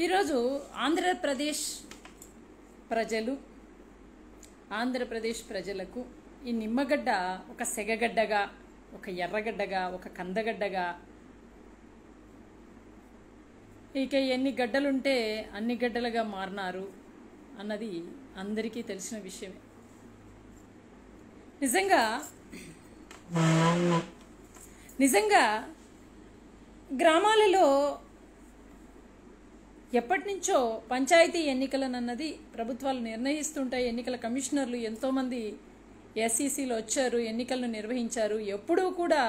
ఈరోజు ఆంధ్రప్రదేశ్ ప్రజలు ఆంధ్రప్రదేశ్ ప్రజలకు ఈ నిమ్మగడ్డ ఒక సెగగడ్డగా ఒక ఎర్రగడ్డగా ఒక కందగడ్డగా ఇక ఎన్ని గడ్డలుంటే అన్ని గడ్డలుగా మారినారు అన్నది అందరికీ తెలిసిన విషయమే. నిజంగా నిజంగా గ్రామాలలో ఎప్పటి నుంచో పంచాయతీ ఎన్నికలనన్నది ప్రభుత్వాలు నిర్ణయిస్తుంటాయి. ఎన్నికల కమిషనర్లు ఎంతోమంది ఎస్ఈసీలో వచ్చారు ఎన్నికలను నిర్వహించారు. ఎప్పుడూ కూడా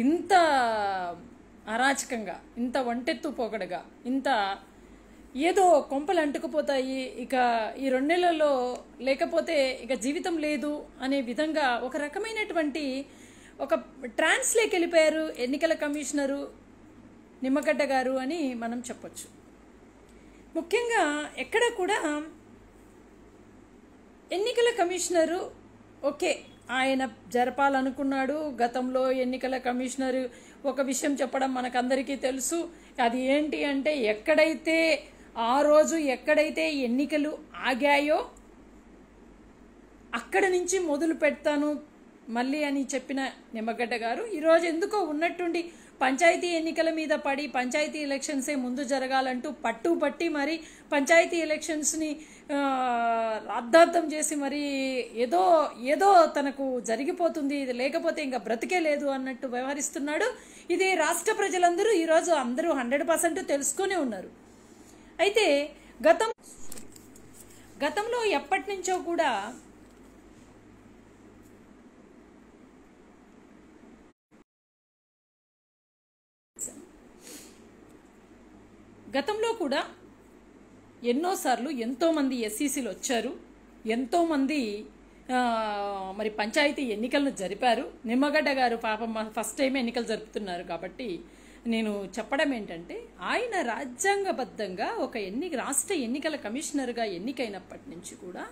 ఇంత అరాచకంగా ఇంత వంటెత్తు పోకడగా ఇంత ఏదో కొంపలు అంటుకుపోతాయి. ఇక ఈ రెండేళ్ళలో లేకపోతే ఇక జీవితం లేదు అనే విధంగా ఒక రకమైనటువంటి ఒక ట్రాన్స్లోకి వెళ్ళిపోయారు ఎన్నికల కమిషనరు నిమ్మగడ్డ గారు అని మనం చెప్పొచ్చు. ముఖ్యంగా ఎక్కడ కూడా ఎన్నికల కమిషనరు ఓకే ఆయన జరపాలనుకున్నాడు గతంలో ఎన్నికల కమిషనర్ ఒక విషయం చెప్పడం మనకందరికీ తెలుసు. అది ఏంటి అంటే ఎక్కడైతే ఆ రోజు ఎక్కడైతే ఎన్నికలు ఆగాయో అక్కడ నుంచి మొదలు పెడతాను మళ్ళీ అని చెప్పిన నిమ్మగడ్డ గారు ఈరోజు ఎందుకో ఉన్నట్టుండి పంచాయతీ ఎన్నికల మీద పడి పంచాయతీ ఎలక్షన్సే ముందు జరగాలంటూ పట్టు పట్టి మరి పంచాయతీ ఎలక్షన్స్ని అర్ధార్థం చేసి మరి ఏదో ఏదో తనకు జరిగిపోతుంది ఇది లేకపోతే ఇంకా బ్రతికే లేదు అన్నట్టు వ్యవహరిస్తున్నాడు. ఇది రాష్ట్ర ప్రజలందరూ ఈరోజు అందరూ హండ్రెడ్ పర్సెంట్ తెలుసుకునే ఉన్నారు. అయితే గతం గతంలో ఎప్పటి నుంచో కూడా గతంలో కూడా ఎన్నోసార్లు ఎంతోమంది ఎస్సీసీలు వచ్చారు. ఎంతోమంది మరి పంచాయతీ ఎన్నికలను జరిపారు. నిమ్మగడ్డ గారు పాపం ఫస్ట్ టైం ఎన్నికలు జరుపుతున్నారు కాబట్టి నేను చెప్పడం ఏంటంటే ఆయన రాజ్యాంగబద్ధంగా ఒక ఎన్ని రాష్ట్ర ఎన్నికల కమిషనర్గా ఎన్నికైనప్పటి నుంచి కూడా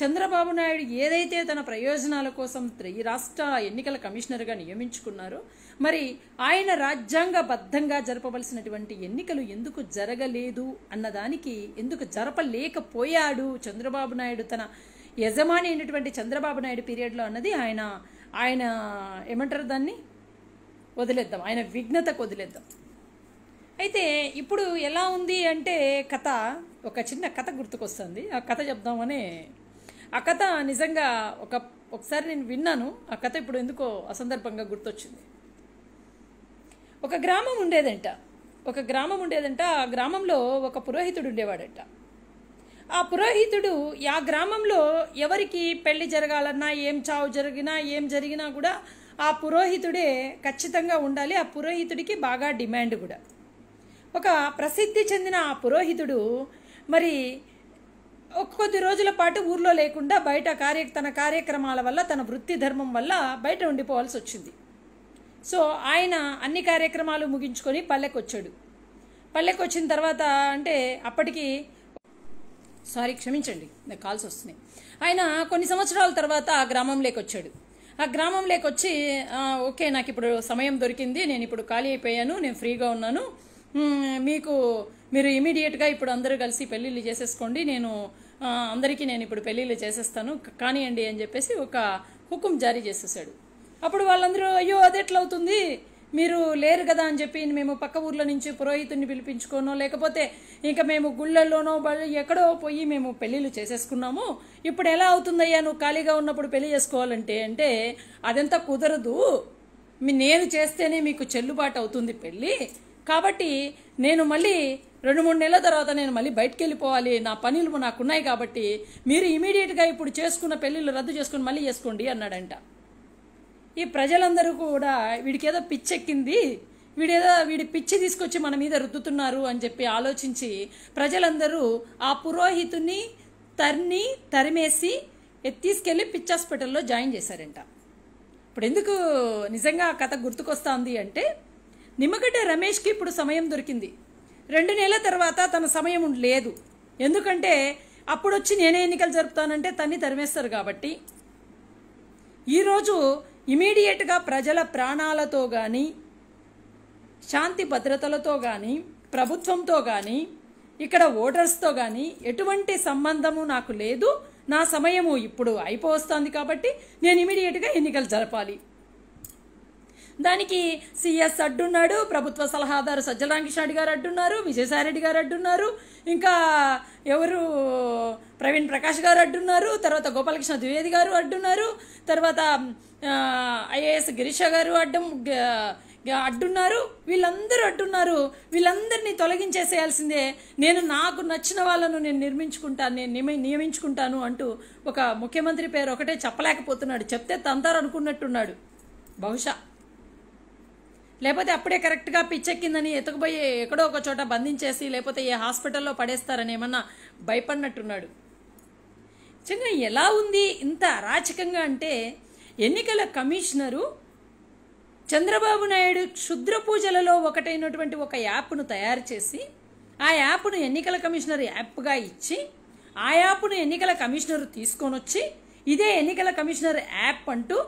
చంద్రబాబు నాయుడు ఏదైతే తన ప్రయోజనాల కోసం ఈ రాష్ట్ర ఎన్నికల కమిషనర్గా నియమించుకున్నారో మరి ఆయన రాజ్యాంగబద్ధంగా జరపవలసినటువంటి ఎన్నికలు ఎందుకు జరగలేదు అన్నదానికి ఎందుకు జరపలేకపోయాడు చంద్రబాబు నాయుడు తన యజమాని అయినటువంటి చంద్రబాబు నాయుడు పీరియడ్లో అన్నది ఆయన ఆయన ఏమంటారు దాన్ని? వదిలేద్దాం. ఆయన విఘ్నతకు వదిలేద్దాం. అయితే ఇప్పుడు ఎలా ఉంది అంటే కథ ఒక చిన్న కథ గుర్తుకొస్తుంది. ఆ కథ చెప్దామని ఆ కథ నిజంగా ఒక ఒకసారి నేను విన్నాను. ఆ కథ ఇప్పుడు ఎందుకో అసందర్భంగా గుర్తొచ్చింది. ఒక గ్రామం ఉండేదంట. ఒక గ్రామం ఉండేదంట. ఆ గ్రామంలో ఒక పురోహితుడు ఉండేవాడట. ఆ పురోహితుడు ఆ గ్రామంలో ఎవరికి పెళ్ళి జరగాలన్నా ఏం చావు జరిగినా ఏం జరిగినా కూడా ఆ పురోహితుడే ఖచ్చితంగా ఉండాలి. ఆ పురోహితుడికి బాగా డిమాండ్ కూడా. ఒక ప్రసిద్ధి చెందిన ఆ పురోహితుడు మరి కొద్ది రోజుల పాటు ఊర్లో లేకుండా బయట కార్య తన కార్యక్రమాల వల్ల తన వృత్తి ధర్మం వల్ల బయట ఉండిపోవాల్సి వచ్చింది. సో ఆయన అన్ని కార్యక్రమాలు ముగించుకొని పల్లెకి వచ్చాడు పల్లెకి వచ్చిన తర్వాత అంటే అప్పటికి సారీ క్షమించండి నాకు కాల్స్ వస్తున్నాయి. ఆయన కొన్ని సంవత్సరాల తర్వాత ఆ గ్రామంలోకి వచ్చాడు ఆ గ్రామంలోకి వచ్చి ఓకే నాకు ఇప్పుడు సమయం దొరికింది నేను ఇప్పుడు ఖాళీ అయిపోయాను నేను ఫ్రీగా ఉన్నాను. మీకు మీరు ఇమీడియట్గా ఇప్పుడు అందరూ కలిసి పెళ్ళిళ్ళు చేసేసుకోండి నేను అందరికీ నేను ఇప్పుడు పెళ్ళిళ్ళు చేసేస్తాను కానివ్వండి అని చెప్పేసి ఒక హుకుం జారీ చేసేసాడు. అప్పుడు వాళ్ళందరూ అయ్యో అది ఎట్లా అవుతుంది మీరు లేరు కదా అని చెప్పి మేము పక్క ఊర్ల నుంచి పురోహితుని పిలిపించుకోనో లేకపోతే ఇంకా మేము గుళ్ళల్లోనో ఎక్కడో పోయి మేము పెళ్ళిళ్ళు చేసేసుకున్నాము. ఇప్పుడు ఎలా అవుతుందయ్యా? నువ్వు ఖాళీగా ఉన్నప్పుడు పెళ్ళి చేసుకోవాలంటే అంటే అదంతా కుదరదు. మీ- నేను చేస్తేనే మీకు చెల్లుబాటు అవుతుంది పెళ్ళి. కాబట్టి నేను మళ్ళీ రెండు మూడు నెలల తర్వాత నేను మళ్ళీ బయటికి వెళ్ళిపోవాలి నా పనులు నాకున్నాయి కాబట్టి మీరు ఇమీడియట్గా ఇప్పుడు చేసుకున్న పెళ్ళిళ్ళు రద్దు చేసుకుని మళ్ళీ చేసుకోండి అన్నాడంట. ఈ ప్రజలందరూ కూడా వీడికేదో పిచ్చెక్కింది వీడేదో వీడి పిచ్చి తీసుకొచ్చి మన మీద రుద్దుతున్నారు అని చెప్పి ఆలోచించి ప్రజలందరూ ఆ పురోహితుని తర్ని తరిమేసి తీసుకెళ్ళి పిచ్ హాస్పిటల్లో జాయిన్ చేశారంట. ఇప్పుడు ఎందుకు నిజంగా ఆ కథ గుర్తుకొస్తుంది అంటే నిమ్మగడ్డ రమేష్కి ఇప్పుడు సమయం దొరికింది. రెండు నెలల తర్వాత తన సమయం లేదు. ఎందుకంటే అప్పుడు వచ్చి నేనే ఎన్నికలు జరుపుతానంటే తన్ని తరిమేస్తారు కాబట్టి. ఈరోజు ఇమీడియట్గా ప్రజల ప్రాణాలతో కానీ శాంతి భద్రతలతో కానీ ప్రభుత్వంతో కానీ ఇక్కడ ఓటర్స్తో కానీ ఎటువంటి సంబంధము నాకు లేదు. నా సమయము ఇప్పుడు అయిపోవస్తుంది కాబట్టి నేను ఇమీడియట్గా ఎన్నికలు జరపాలి. దానికి సిఎస్ అడ్డున్నాడు ప్రభుత్వ సలహాదారు సజ్జల రామకృష్ణారెడ్డి గారు అడ్డున్నారు విజయసాయిరెడ్డి గారు అడ్డున్నారు. ఇంకా ఎవరు ప్రవీణ్ ప్రకాష్ గారు అడ్డున్నారు తర్వాత గోపాలకృష్ణ ద్వివేది గారు అడ్డున్నారు తర్వాత ఐఏఎస్ గిరీష గారు అడ్డం అడ్డున్నారు. వీళ్ళందరూ అడ్డున్నారు. వీళ్ళందరినీ తొలగించేసేయాల్సిందే. నేను నాకు నచ్చిన వాళ్ళను నేను నిర్మించుకుంటాను నేను నియమి నియమించుకుంటాను అంటూ ఒక ముఖ్యమంత్రి పేరు ఒకటే చెప్పలేకపోతున్నాడు. చెప్తే తంతారు అనుకున్నట్టున్నాడు. బహుశా. లేకపోతే అప్పుడే కరెక్ట్గా పిచ్చెక్కిందని ఎతకుపోయి ఎక్కడో ఒక చోట బంధించేసి లేకపోతే ఏ హాస్పిటల్లో పడేస్తారని ఏమన్నా భయపడినట్టున్నాడు. చిన్న ఎలా ఉంది ఇంత అరాచకంగా అంటే ఎన్నికల కమిషనరు చంద్రబాబు నాయుడు క్షుద్ర పూజలలో ఒకటైనటువంటి ఒక యాప్ను తయారు చేసి ఆ యాప్ను ఎన్నికల కమిషనర్ యాప్గా ఇచ్చి ఆ యాప్ను ఎన్నికల కమిషనర్ తీసుకొని వచ్చి ఇదే ఎన్నికల కమిషనర్ యాప్ అంటూ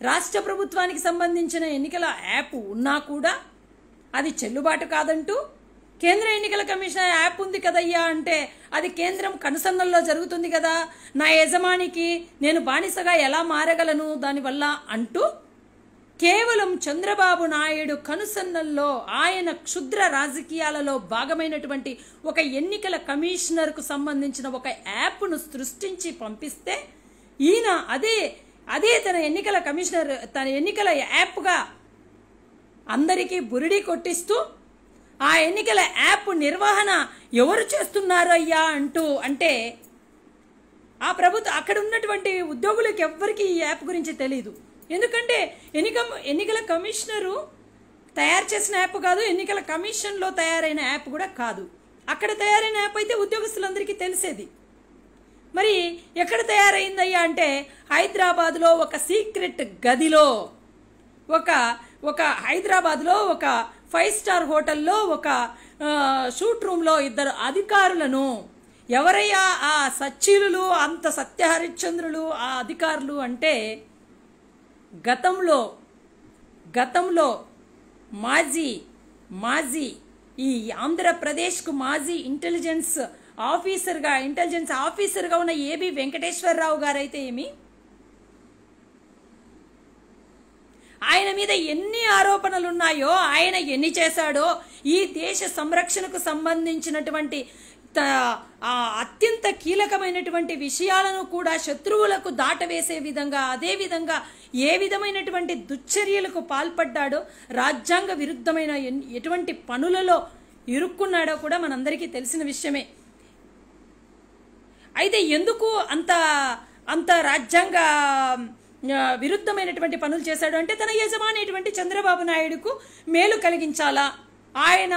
రాష్ట్ర ప్రభుత్వానికి సంబంధించిన ఎన్నికల యాప్ ఉన్నా కూడా అది చెల్లుబాటు కాదంటూ కేంద్ర ఎన్నికల కమిషన్ యాప్ ఉంది కదయ్యా అంటే అది కేంద్రం కనుసన్నల్లో జరుగుతుంది కదా. నా యజమానికి నేను బానిసగా ఎలా మారగలను దానివల్ల అంటూ కేవలం చంద్రబాబు నాయుడు కనుసన్నల్లో ఆయన క్షుద్ర రాజకీయాలలో భాగమైనటువంటి ఒక ఎన్నికల కమిషనర్కు సంబంధించిన ఒక యాప్ను సృష్టించి పంపిస్తే ఈయన అదే అదే తన ఎన్నికల కమిషనర్ తన ఎన్నికల యాప్గా అందరికీ బురిడి కొట్టిస్తూ ఆ ఎన్నికల యాప్ నిర్వహణ ఎవరు చేస్తున్నారు అయ్యా అంటూ అంటే ఆ ప్రభుత్వం అక్కడ ఉన్నటువంటి ఉద్యోగులకు ఎవ్వరికి ఈ యాప్ గురించి తెలియదు ఎందుకంటే ఎన్నిక ఎన్నికల కమిషనరు తయారు చేసిన యాప్ కాదు ఎన్నికల కమిషన్లో తయారైన యాప్ కూడా కాదు. అక్కడ తయారైన యాప్ అయితే ఉద్యోగస్తులందరికీ తెలిసేది. మరి ఎక్కడ తయారైందయ్యా అంటే హైదరాబాద్లో ఒక సీక్రెట్ గదిలో ఒక ఒక హైదరాబాద్లో ఒక ఫైవ్ స్టార్ హోటల్లో ఒక షూట్ రూమ్లో ఇద్దరు అధికారులను. ఎవరయ్యా ఆ సచ్చీలులు అంత సత్యహరిశ్చంద్రులు ఆ అధికారులు అంటే గతంలో గతంలో మాజీ మాజీ ఈ ఆంధ్రప్రదేశ్కు మాజీ ఇంటెలిజెన్స్ ఆఫీసర్గా ఇంటెలిజెన్స్ ఆఫీసర్గా ఉన్న ఏబి వెంకటేశ్వరరావు గారైతే ఏమి? ఆయన మీద ఎన్ని ఆరోపణలు ఉన్నాయో ఆయన ఎన్ని చేశాడో ఈ దేశ సంరక్షణకు సంబంధించినటువంటి అత్యంత కీలకమైనటువంటి విషయాలను కూడా శత్రువులకు దాటవేసే విధంగా అదేవిధంగా ఏ విధమైనటువంటి దుశ్చర్యలకు పాల్పడ్డాడో రాజ్యాంగ విరుద్ధమైన ఎన్- ఎటువంటి పనులలో ఇరుక్కున్నాడో కూడా మనందరికీ తెలిసిన విషయమే. అయితే ఎందుకు అంత అంత రాజ్యాంగ విరుద్ధమైనటువంటి పనులు చేశాడు? అంటే తన యజమానేటువంటి చంద్రబాబు నాయుడుకు మేలు కలిగించాలా? ఆయన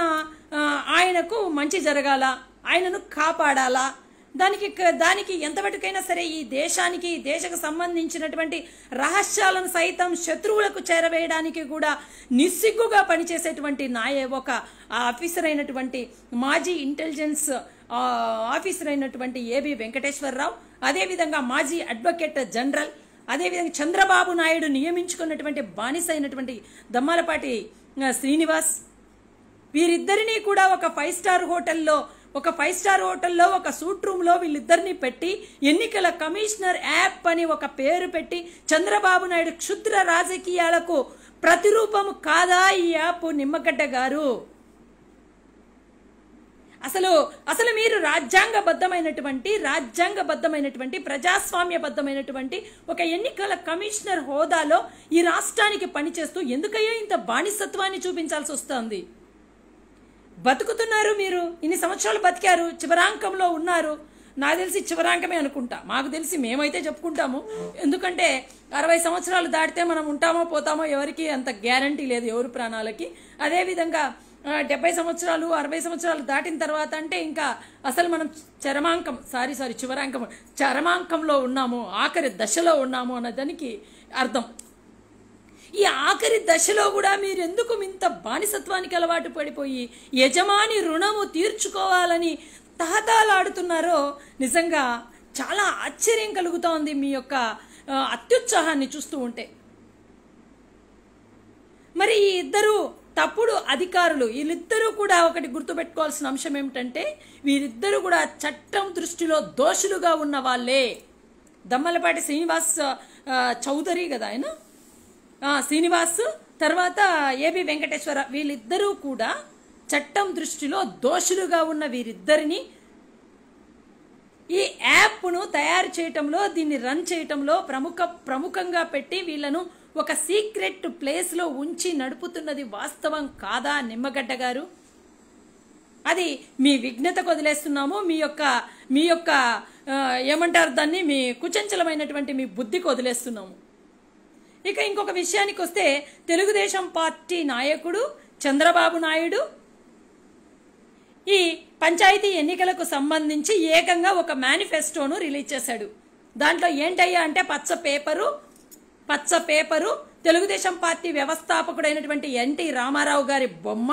ఆయనకు మంచి జరగాల? ఆయనను కాపాడాలా? దానికి దానికి ఎంతవరకైనా సరే ఈ దేశానికి దేశకు సంబంధించినటువంటి రహస్యాలను సైతం శత్రువులకు చేరవేయడానికి కూడా నిస్సిగ్గుగా పనిచేసేటువంటి నాయ ఒక ఆఫీసర్ అయినటువంటి మాజీ ఇంటెలిజెన్స్ ఆఫీసర్ అయినటువంటి ఏబి వెంకటేశ్వరరావు అదేవిధంగా మాజీ అడ్వకేట్ జనరల్ అదేవిధంగా చంద్రబాబు నాయుడు నియమించుకున్నటువంటి బానిస అయినటువంటి దమ్మాలపాటి శ్రీనివాస్ వీరిద్దరినీ కూడా ఒక ఫైవ్ స్టార్ హోటల్లో ఒక ఫైవ్ స్టార్ హోటల్లో ఒక సూట్ రూమ్లో వీళ్ళిద్దరిని పెట్టి ఎన్నికల కమిషనర్ యాప్ అని ఒక పేరు పెట్టి చంద్రబాబు నాయుడు క్షుద్ర రాజకీయాలకు ప్రతిరూపము కాదా ఈ యాప్ నిమ్మగడ్డ గారు? అసలు అసలు మీరు రాజ్యాంగబద్ధమైనటువంటి రాజ్యాంగబద్ధమైనటువంటి ప్రజాస్వామ్యబద్ధమైనటువంటి ఒక ఎన్నికల కమిషనర్ హోదాలో ఈ రాష్ట్రానికి పనిచేస్తూ ఎందుకయ్యా ఇంత బానిసత్వాన్ని చూపించాల్సి వస్తుంది? బతుకుతున్నారు మీరు. ఇన్ని సంవత్సరాలు బతికారు. చివరాంకంలో ఉన్నారు. నాకు తెలిసి చివరాంకమే అనుకుంటా. మాకు తెలిసి మేమైతే చెప్పుకుంటాము. ఎందుకంటే అరవై సంవత్సరాలు దాటితే మనం ఉంటామో పోతామో ఎవరికి అంత గ్యారంటీ లేదు ఎవరు ప్రాణాలకి. అదేవిధంగా డెబ్బై సంవత్సరాలు అరవై సంవత్సరాలు దాటిన తర్వాత అంటే ఇంకా అసలు మనం చరమాంకం సారీ సారీ చివరాంకం చరమాంకంలో ఉన్నాము ఆఖరి దశలో ఉన్నాము అన్నదానికి అర్థం. ఈ ఆఖరి దశలో కూడా మీరు ఎందుకు ఇంత బానిసత్వానికి అలవాటు పడిపోయి యజమాని రుణము తీర్చుకోవాలని తహతాలాడుతున్నారో నిజంగా చాలా ఆశ్చర్యం కలుగుతోంది మీ యొక్క అత్యుత్సాహాన్ని చూస్తూ ఉంటే. మరి ఈ ఇద్దరు తప్పుడు అధికారులు వీళ్ళిద్దరూ కూడా ఒకటి గుర్తుపెట్టుకోవాల్సిన అంశం ఏమిటంటే వీరిద్దరూ కూడా చట్టం దృష్టిలో దోషులుగా ఉన్న వాళ్ళే. దమ్మలపాటి శ్రీనివాస్ చౌదరి కదా ఆయన? శ్రీనివాస్ తర్వాత ఏబి వెంకటేశ్వర వీళ్ళిద్దరూ కూడా చట్టం దృష్టిలో దోషులుగా ఉన్న వీరిద్దరిని ఈ యాప్ను తయారు చేయటంలో దీన్ని రన్ చేయటంలో ప్రముఖ ప్రముఖంగా పెట్టి వీళ్ళను ఒక సీక్రెట్ ప్లేస్లో ఉంచి నడుపుతున్నది వాస్తవం కాదా నిమ్మగడ్డ గారు? అది మీ విఘ్నతకు వదిలేస్తున్నాము మీ యొక్క మీ యొక్క ఏమంటారు దాన్ని మీ కుచంచలమైనటువంటి మీ బుద్ధికి వదిలేస్తున్నాము. ఇక ఇంకొక విషయానికి వస్తే తెలుగుదేశం పార్టీ నాయకుడు చంద్రబాబు నాయుడు ఈ పంచాయతీ ఎన్నికలకు సంబంధించి ఏకంగా ఒక మేనిఫెస్టోను రిలీజ్ చేశాడు. దాంట్లో ఏంటయ్యా అంటే పచ్చ పేపరు పచ్చ పేపరు తెలుగుదేశం పార్టీ వ్యవస్థాపకుడైనటువంటి ఎన్టీ రామారావు గారి బొమ్మ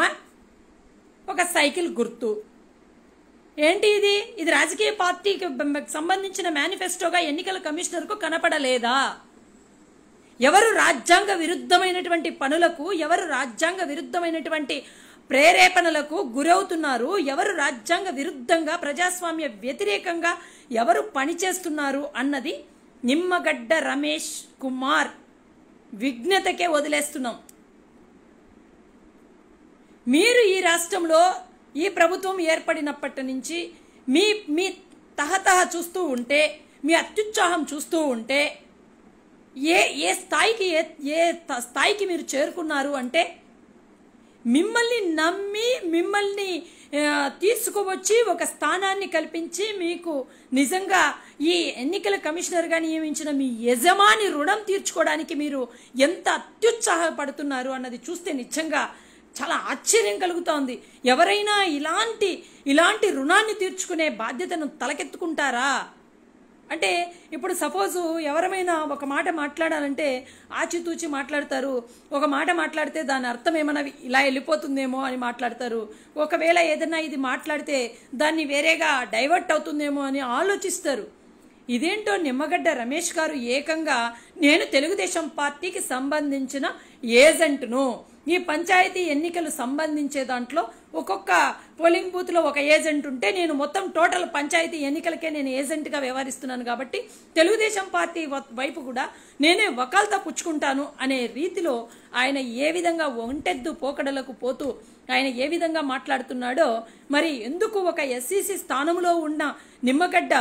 ఒక సైకిల్ గుర్తు. ఏంటి ఇది? ఇది రాజకీయ పార్టీకి సంబంధించిన మేనిఫెస్టోగా ఎన్నికల కమిషనర్కు కనపడలేదా? ఎవరు రాజ్యాంగ విరుద్ధమైనటువంటి పనులకు ఎవరు రాజ్యాంగ విరుద్ధమైనటువంటి ప్రేరేపణలకు గురవుతున్నారు? ఎవరు రాజ్యాంగ విరుద్ధంగా ప్రజాస్వామ్య వ్యతిరేకంగా ఎవరు పనిచేస్తున్నారు అన్నది నిమ్మగడ్డ రమేష్ కుమార్ విఘ్నతకే వదిలేస్తున్నాం. మీరు ఈ రాష్ట్రంలో ఈ ప్రభుత్వం ఏర్పడినప్పటి నుంచి మీ మీ తహతహ చూస్తూ ఉంటే మీ అత్యుత్సాహం చూస్తూ ఉంటే ఏ ఏ స్థాయికి ఏ ఏ స్థాయికి మీరు చేరుకున్నారు అంటే మిమ్మల్ని నమ్మి మిమ్మల్ని తీసుకువచ్చి ఒక స్థానాన్ని కల్పించి మీకు నిజంగా ఈ ఎన్నికల కమిషనర్గా నియమించిన మీ యజమాని రుణం తీర్చుకోవడానికి మీరు ఎంత అత్యుత్సాహపడుతున్నారు అన్నది చూస్తే నిజంగా చాలా ఆశ్చర్యం కలుగుతోంది. ఎవరైనా ఇలాంటి ఇలాంటి రుణాన్ని తీర్చుకునే బాధ్యతను తలకెత్తుకుంటారా? అంటే ఇప్పుడు సపోజ్ ఎవరమైనా ఒక మాట మాట్లాడాలంటే ఆచితూచి మాట్లాడతారు. ఒక మాట మాట్లాడితే దాని అర్థం ఏమైనా ఇలా వెళ్ళిపోతుందేమో అని మాట్లాడతారు. ఒకవేళ ఏదైనా ఇది మాట్లాడితే దాన్ని వేరేగా డైవర్ట్ అవుతుందేమో అని ఆలోచిస్తారు. ఇదేంటో నిమ్మగడ్డ రమేష్ గారు ఏకంగా నేను తెలుగుదేశం పార్టీకి సంబంధించిన ఏజెంట్ను ఈ పంచాయతీ ఎన్నికలు సంబంధించే దాంట్లో ఒక్కొక్క పోలింగ్ బూత్లో ఒక ఏజెంట్ ఉంటే నేను మొత్తం టోటల్ పంచాయతీ ఎన్నికలకే నేను ఏజెంట్గా వ్యవహరిస్తున్నాను కాబట్టి తెలుగుదేశం పార్టీ వ- వైపు కూడా నేనే వకాల్తా పుచ్చుకుంటాను అనే రీతిలో ఆయన ఏ విధంగా ఒంటెద్దు పోకడలకు పోతూ ఆయన ఏ విధంగా మాట్లాడుతున్నాడో మరి ఎందుకు ఒక ఎస్సీసీ స్థానంలో ఉన్న నిమ్మగడ్డ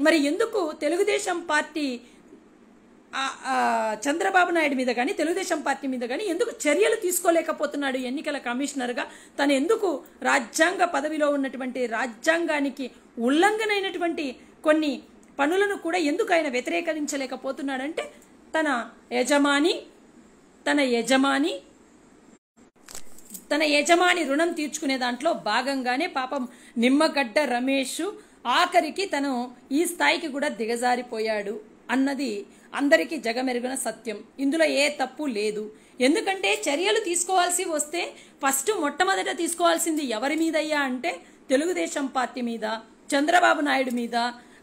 మరి ఎందుకు తెలుగుదేశం పార్టీ చంద్రబాబు నాయుడు మీద కానీ తెలుగుదేశం పార్టీ మీద కానీ ఎందుకు చర్యలు తీసుకోలేకపోతున్నాడు ఎన్నికల కమిషనర్గా? తను ఎందుకు రాజ్యాంగ పదవిలో ఉన్నటువంటి రాజ్యాంగానికి ఉల్లంఘనైనటువంటి కొన్ని పనులను కూడా ఎందుకు ఆయన వ్యతిరేకరించలేకపోతున్నాడంటే తన యజమాని తన యజమాని తన యజమాని రుణం తీర్చుకునే దాంట్లో భాగంగానే పాపం నిమ్మగడ్డ రమేష్ ఆఖరికి తను ఈ స్థాయికి కూడా దిగజారిపోయాడు అన్నది అందరికీ జగమెరుగున సత్యం. ఇందులో ఏ తప్పు లేదు. ఎందుకంటే చర్యలు తీసుకోవాల్సి వస్తే ఫస్ట్ మొట్టమొదట తీసుకోవాల్సింది ఎవరి మీదయ్యా అంటే తెలుగుదేశం పార్టీ మీద చంద్రబాబు నాయుడు మీద.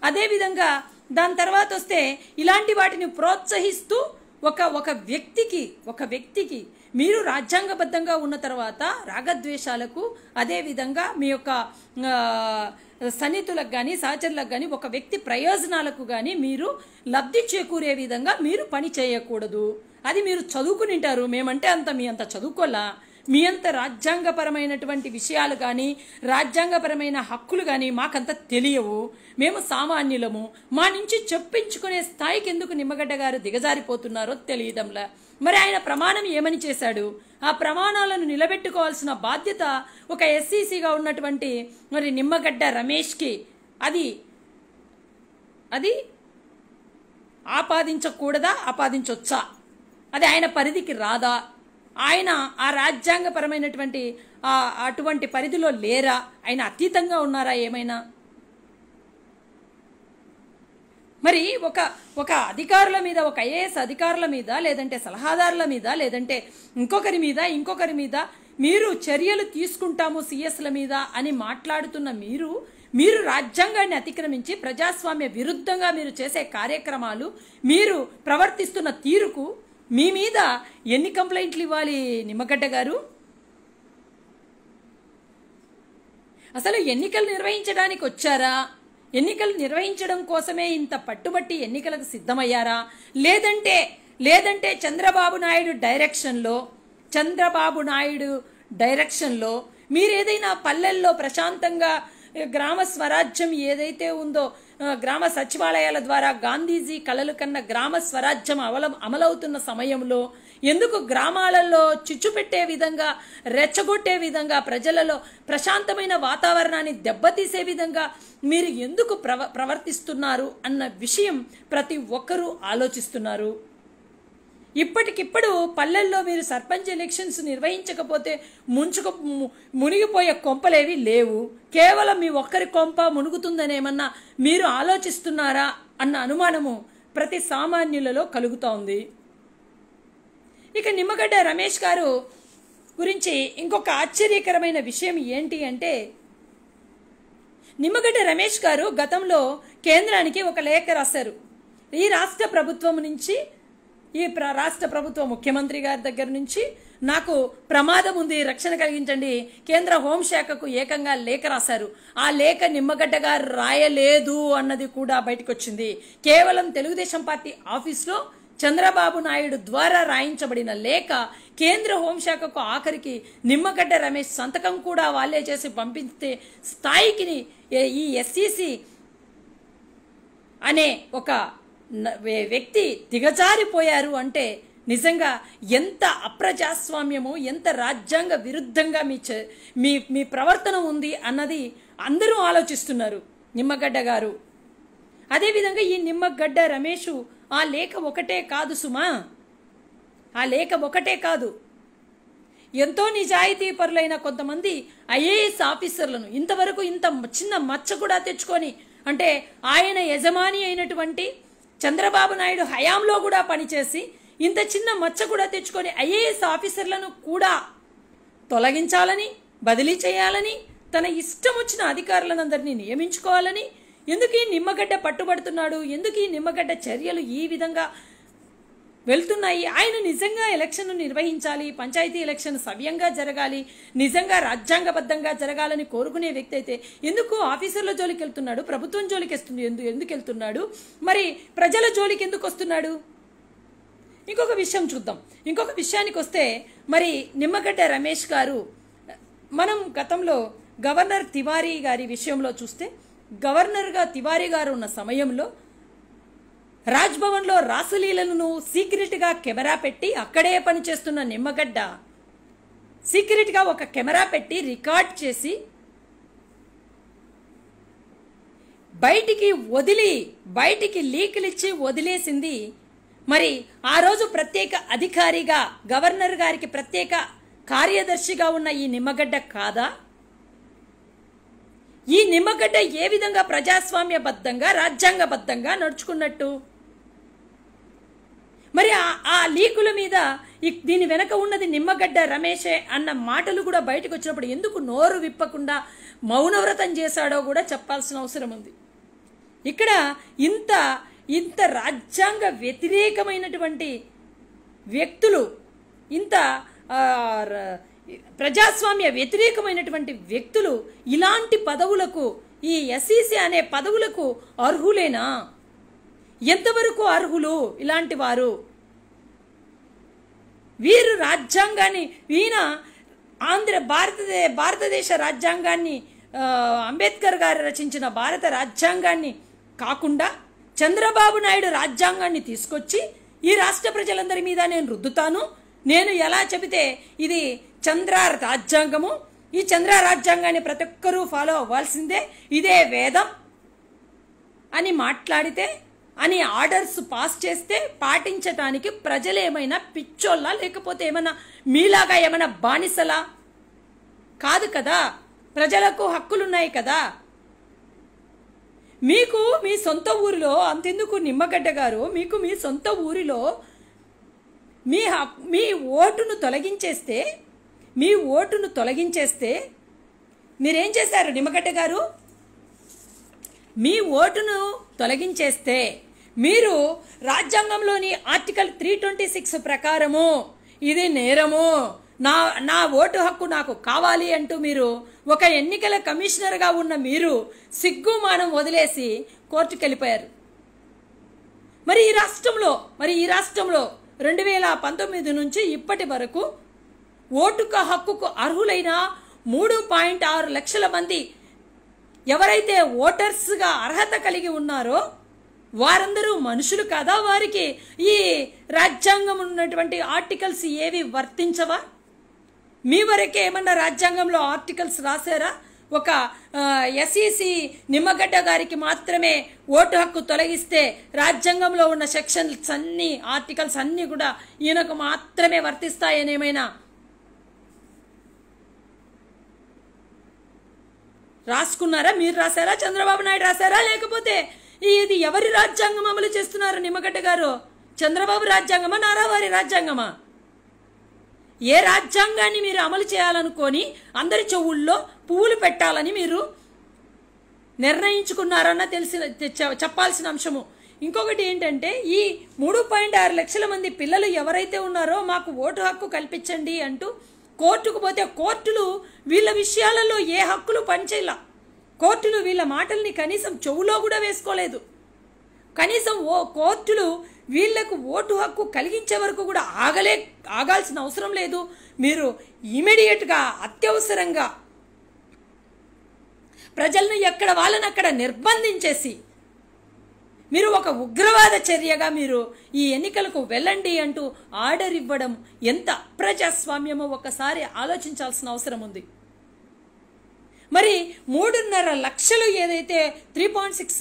అదేవిధంగా దాని తర్వాత వస్తే ఇలాంటి వాటిని ప్రోత్సహిస్తూ ఒక ఒక వ్యక్తికి ఒక వ్యక్తికి మీరు రాజ్యాంగబద్ధంగా ఉన్న తర్వాత రాగద్వేషాలకు అదేవిధంగా మీ యొక్క సన్నిహితులకు కానీ సహచరులకు కానీ ఒక వ్యక్తి ప్రయోజనాలకు కానీ మీరు లబ్ధి చేకూరే విధంగా మీరు పని చేయకూడదు. అది మీరు చదువుకునింటారు మేమంటే అంత మీ అంత చదువుకోలా మీ అంత రాజ్యాంగపరమైనటువంటి విషయాలు కానీ రాజ్యాంగపరమైన హక్కులు కానీ మాకంత తెలియవు. మేము సామాన్యులము. మా నుంచి చెప్పించుకునే స్థాయికి ఎందుకు నిమ్మగడ్డ గారు దిగజారిపోతున్నారో తెలియడంలా మరి ఆయన ప్రమాణం ఏమని చేశాడు? ఆ ప్రమాణాలను నిలబెట్టుకోవాల్సిన బాధ్యత ఒక ఎస్సీసీగా ఉన్నటువంటి మరి నిమ్మగడ్డ రమేష్కి. అది అది ఆపాదించకూడదా? ఆపాదించొచ్చా? అది ఆయన పరిధికి రాదా? ఆయన ఆ రాజ్యాంగపరమైనటువంటి అటువంటి పరిధిలో లేరా? ఆయన అతీతంగా ఉన్నారా ఏమైనా? మరి ఒక ఒక అధికారుల మీద ఒక ఐఏఎస్ అధికారుల మీద లేదంటే సలహాదారుల మీద లేదంటే ఇంకొకరి మీద ఇంకొకరి మీద మీరు చర్యలు తీసుకుంటాము సిఎస్ల మీద అని మాట్లాడుతున్న మీరు మీరు రాజ్యాంగాన్ని అతిక్రమించి ప్రజాస్వామ్య విరుద్ధంగా మీరు చేసే కార్యక్రమాలు మీరు ప్రవర్తిస్తున్న తీరుకు మీ మీద ఎన్ని కంప్లైంట్లు ఇవ్వాలి నిమ్మగడ్డ గారు? అసలు ఎన్నికలు నిర్వహించడానికి వచ్చారా? ఎన్నికలు నిర్వహించడం కోసమే ఇంత పట్టుబట్టి ఎన్నికలకు సిద్ధమయ్యారా? లేదంటే లేదంటే చంద్రబాబు నాయుడు డైరెక్షన్లో చంద్రబాబు నాయుడు డైరెక్షన్లో మీరేదైనా పల్లెల్లో ప్రశాంతంగా గ్రామ స్వరాజ్యం ఏదైతే ఉందో గ్రామ సచివాలయాల ద్వారా గాంధీజీ కలలు కన్న గ్రామ స్వరాజ్యం అవల అమలవుతున్న సమయంలో ఎందుకు గ్రామాలలో చిచ్చు పెట్టే విధంగా రెచ్చగొట్టే విధంగా ప్రజలలో ప్రశాంతమైన వాతావరణాన్ని దెబ్బతీసే విధంగా మీరు ఎందుకు ప్రవ ప్రవర్తిస్తున్నారు అన్న విషయం ప్రతి ఒక్కరూ ఆలోచిస్తున్నారు. ఇప్పటికిప్పుడు పల్లెల్లో మీరు సర్పంచ్ ఎలక్షన్స్ నిర్వహించకపోతే ముంచుకు ము- మునిగిపోయే కొంపలేవి లేవు. కేవలం మీ ఒక్కరి కొంప మునుగుతుందనేమన్నా మీరు ఆలోచిస్తున్నారా అన్న అనుమానము ప్రతి సామాన్యులలో కలుగుతోంది. ఇక నిమ్మగడ్డ రమేష్ గారు గురించి ఇంకొక ఆశ్చర్యకరమైన విషయం ఏంటి అంటే నిమ్మగడ్డ రమేష్ గారు గతంలో కేంద్రానికి ఒక లేఖ రాశారు. ఈ రాష్ట్ర ప్రభుత్వం నుంచి ఈ ప్ర రాష్ట్ర ప్రభుత్వ ముఖ్యమంత్రి గారి దగ్గర నుంచి నాకు ప్రమాదం ఉంది రక్షణ కలిగించండి. కేంద్ర హోంశాఖకు ఏకంగా లేఖ రాశారు. ఆ లేఖ నిమ్మగడ్డ గారు రాయలేదు అన్నది కూడా బయటకు వచ్చింది కేవలం తెలుగుదేశం పార్టీ ఆఫీస్లో చంద్రబాబు నాయుడు ద్వారా రాయించబడిన లేఖ కేంద్ర హోంశాఖకు ఆఖరికి నిమ్మగడ్డ రమేష్ సంతకం కూడా వాళ్ళే చేసి పంపిస్తే స్థాయికి ఈ ఎస్సీసీ అనే ఒక వ్యక్తి దిగజారిపోయారు అంటే నిజంగా ఎంత అప్రజాస్వామ్యము ఎంత రాజ్యాంగ విరుద్ధంగా మీ చ- మీ మీ ప్రవర్తన ఉంది అన్నది అందరూ ఆలోచిస్తున్నారు నిమ్మగడ్డ గారు. అదేవిధంగా ఈ నిమ్మగడ్డ రమేష్ ఆ లేఖ ఒకటే కాదు సుమా. ఆ లేఖ ఒకటే కాదు. ఎంతో నిజాయితీ పరులైన కొంతమంది ఐఏఎస్ ఆఫీసర్లను ఇంతవరకు ఇంత చిన్న మచ్చ కూడా తెచ్చుకొని అంటే ఆయన యజమాని అయినటువంటి చంద్రబాబు నాయుడు హయాంలో కూడా పనిచేసి ఇంత చిన్న మచ్చ కూడా తెచ్చుకొని ఐఏఎస్ ఆఫీసర్లను కూడా తొలగించాలని బదిలీ చేయాలని తన ఇష్టం వచ్చిన అధికారులందరినీ నియమించుకోవాలని ఎందుకు ఈ నిమ్మగడ్డ పట్టుబడుతున్నాడు ఎందుకు ఈ నిమ్మగడ్డ చర్యలు ఈ విధంగా వెళ్తున్నాయి. ఆయన నిజంగా ఎలక్షన్ నిర్వహించాలి పంచాయతీ ఎలక్షన్ సవ్యంగా జరగాలి నిజంగా రాజ్యాంగబద్ధంగా జరగాలని కోరుకునే వ్యక్తి అయితే ఎందుకు ఆఫీసర్ల జోలికి వెళ్తున్నాడు ప్రభుత్వం జోలికి వస్తుంది ఎందుకు ఎందుకు వెళ్తున్నాడు మరి ప్రజల జోలికి ఎందుకు వస్తున్నాడు? ఇంకొక విషయం చూద్దాం. ఇంకొక విషయానికి వస్తే మరి నిమ్మగడ్డ రమేష్ గారు మనం గతంలో గవర్నర్ తివారీ గారి విషయంలో చూస్తే గవర్నర్గా తివారీ గారు ఉన్న సమయంలో రాజ్భవన్లో రాసలీలను సీక్రెట్గా కెమెరా పెట్టి అక్కడే పనిచేస్తున్న నిమ్మగడ్డ సీక్రెట్గా ఒక కెమెరా పెట్టి రికార్డ్ చేసి బయటికి వదిలి బయటికి లీకులిచ్చి వదిలేసింది. మరి ఆ రోజు ప్రత్యేక అధికారిగా గవర్నర్ గారికి ప్రత్యేక కార్యదర్శిగా ఉన్న ఈ నిమ్మగడ్డ కాదా? ఈ నిమ్మగడ్డ ఏ విధంగా ప్రజాస్వామ్యబద్ధంగా రాజ్యాంగబద్ధంగా నడుచుకున్నట్టు? మరి ఆ- లీకుల మీద దీని వెనక ఉన్నది నిమ్మగడ్డ రమేషే అన్న మాటలు కూడా బయటకు వచ్చినప్పుడు ఎందుకు నోరు విప్పకుండా మౌనవ్రతం చేశాడో కూడా చెప్పాల్సిన అవసరం ఉంది. ఇక్కడ ఇంత ఇంత రాజ్యాంగ వ్యతిరేకమైనటువంటి వ్యక్తులు ఇంత ప్రజాస్వామ్య వ్యతిరేకమైనటువంటి వ్యక్తులు ఇలాంటి పదవులకు ఈ ఎస్ఈసి అనే పదవులకు అర్హులేనా? ఎంతవరకు అర్హులు ఇలాంటి వారు? వీరు రాజ్యాంగాన్ని ఈయన ఆంధ్ర భారతదే భారతదేశ రాజ్యాంగాన్ని అంబేద్కర్ గారు రచించిన భారత రాజ్యాంగాన్ని కాకుండా చంద్రబాబు నాయుడు రాజ్యాంగాన్ని తీసుకొచ్చి ఈ రాష్ట్ర ప్రజలందరి మీద నేను రుద్దుతాను. నేను ఎలా చెబితే ఇది చంద్ర రాజ్యాంగము. ఈ చంద్ర రాజ్యాంగాన్ని ప్రతి ఒక్కరూ ఫాలో అవ్వాల్సిందే. ఇదే వేదం అని మాట్లాడితే అని ఆర్డర్స్ పాస్ చేస్తే పాటించటానికి ప్రజలు ఏమైనా పిచ్చోళ్ళా? లేకపోతే ఏమైనా మీలాగా ఏమైనా బానిసలా? కాదు కదా. ప్రజలకు హక్కులున్నాయి కదా. మీకు మీ సొంత ఊరిలో అంతెందుకు నిమ్మగడ్డ గారు మీకు మీ సొంత ఊరిలో మీ హక్ మీ ఓటును తొలగించేస్తే మీ ఓటును తొలగించేస్తే మీరేం చేశారు నిమ్మగడ్డ గారు? మీ ఓటును తొలగించేస్తే మీరు రాజ్యాంగంలోని ఆర్టికల్ త్రీ ట్వంటీ సిక్స్ ప్రకారము ఇది నేరము. నా నా ఓటు హక్కు నాకు కావాలి అంటూ మీరు ఒక ఎన్నికల కమిషనర్గా ఉన్న మీరు సిగ్గు మానం వదిలేసి కోర్టుకు వెళ్ళిపోయారు మరి ఈ రాష్ట్రంలో మరి ఈ రాష్ట్రంలో రెండు వేల పంతొమ్మిది నుంచి ఇప్పటి వరకు ఓటుకు హక్కుకు అర్హులైన మూడు పాయింట్ ఆరు లక్షల మంది ఎవరైతే ఓటర్స్గా అర్హత కలిగి ఉన్నారో వారందరూ మనుషులు కాదా వారికి? ఈ రాజ్యాంగం ఉన్నటువంటి ఆర్టికల్స్ ఏవి వర్తించవా? మీ వరకే ఏమన్నా రాజ్యాంగంలో ఆర్టికల్స్ రాశారా? ఒక ఎస్ఈసి నిమ్మగడ్డ గారికి మాత్రమే ఓటు హక్కు తొలగిస్తే రాజ్యాంగంలో ఉన్న సెక్షన్స్ అన్ని ఆర్టికల్స్ అన్నీ కూడా ఈయనకు మాత్రమే వర్తిస్తాయనేమైనా రాసుకున్నారా? మీరు రాశారా? చంద్రబాబు నాయుడు రాశారా? లేకపోతే ఇది ఎవరి రాజ్యాంగం అమలు చేస్తున్నారు నిమ్మగడ్డ గారు? చంద్రబాబు రాజ్యాంగమా? నారావారి రాజ్యాంగమా? ఏ రాజ్యాంగాన్ని మీరు అమలు చేయాలనుకొని అందరి చెవుల్లో పువ్వులు పెట్టాలని మీరు నిర్ణయించుకున్నారన్న తెలిసిన చెప్పాల్సిన అంశము. ఇంకొకటి ఏంటంటే ఈ మూడు పాయింట్ ఆరు లక్షల మంది పిల్లలు ఎవరైతే ఉన్నారో మాకు ఓటు హక్కు కల్పించండి అంటూ కోర్టుకు పోతే కోర్టులు వీళ్ళ విషయాలలో ఏ హక్కులు పనిచేయాల. కోర్టులు వీళ్ళ మాటల్ని కనీసం చెవులో కూడా వేసుకోలేదు. కనీసం ఓ కోర్టులు వీళ్ళకు ఓటు హక్కు కలిగించే వరకు కూడా ఆగలే ఆగాల్సిన అవసరం లేదు. మీరు ఇమీడియట్గా అత్యవసరంగా ప్రజలను ఎక్కడ వాళ్ళని అక్కడ నిర్బంధించేసి మీరు ఒక ఉగ్రవాద చర్యగా మీరు ఈ ఎన్నికలకు వెళ్ళండి అంటూ ఆర్డర్ ఇవ్వడం ఎంత ప్రజాస్వామ్యమో ఒకసారి ఆలోచించాల్సిన అవసరం ఉంది. మరి మూడున్నర లక్షలు ఏదైతే త్రీ పాయింట్ సిక్స్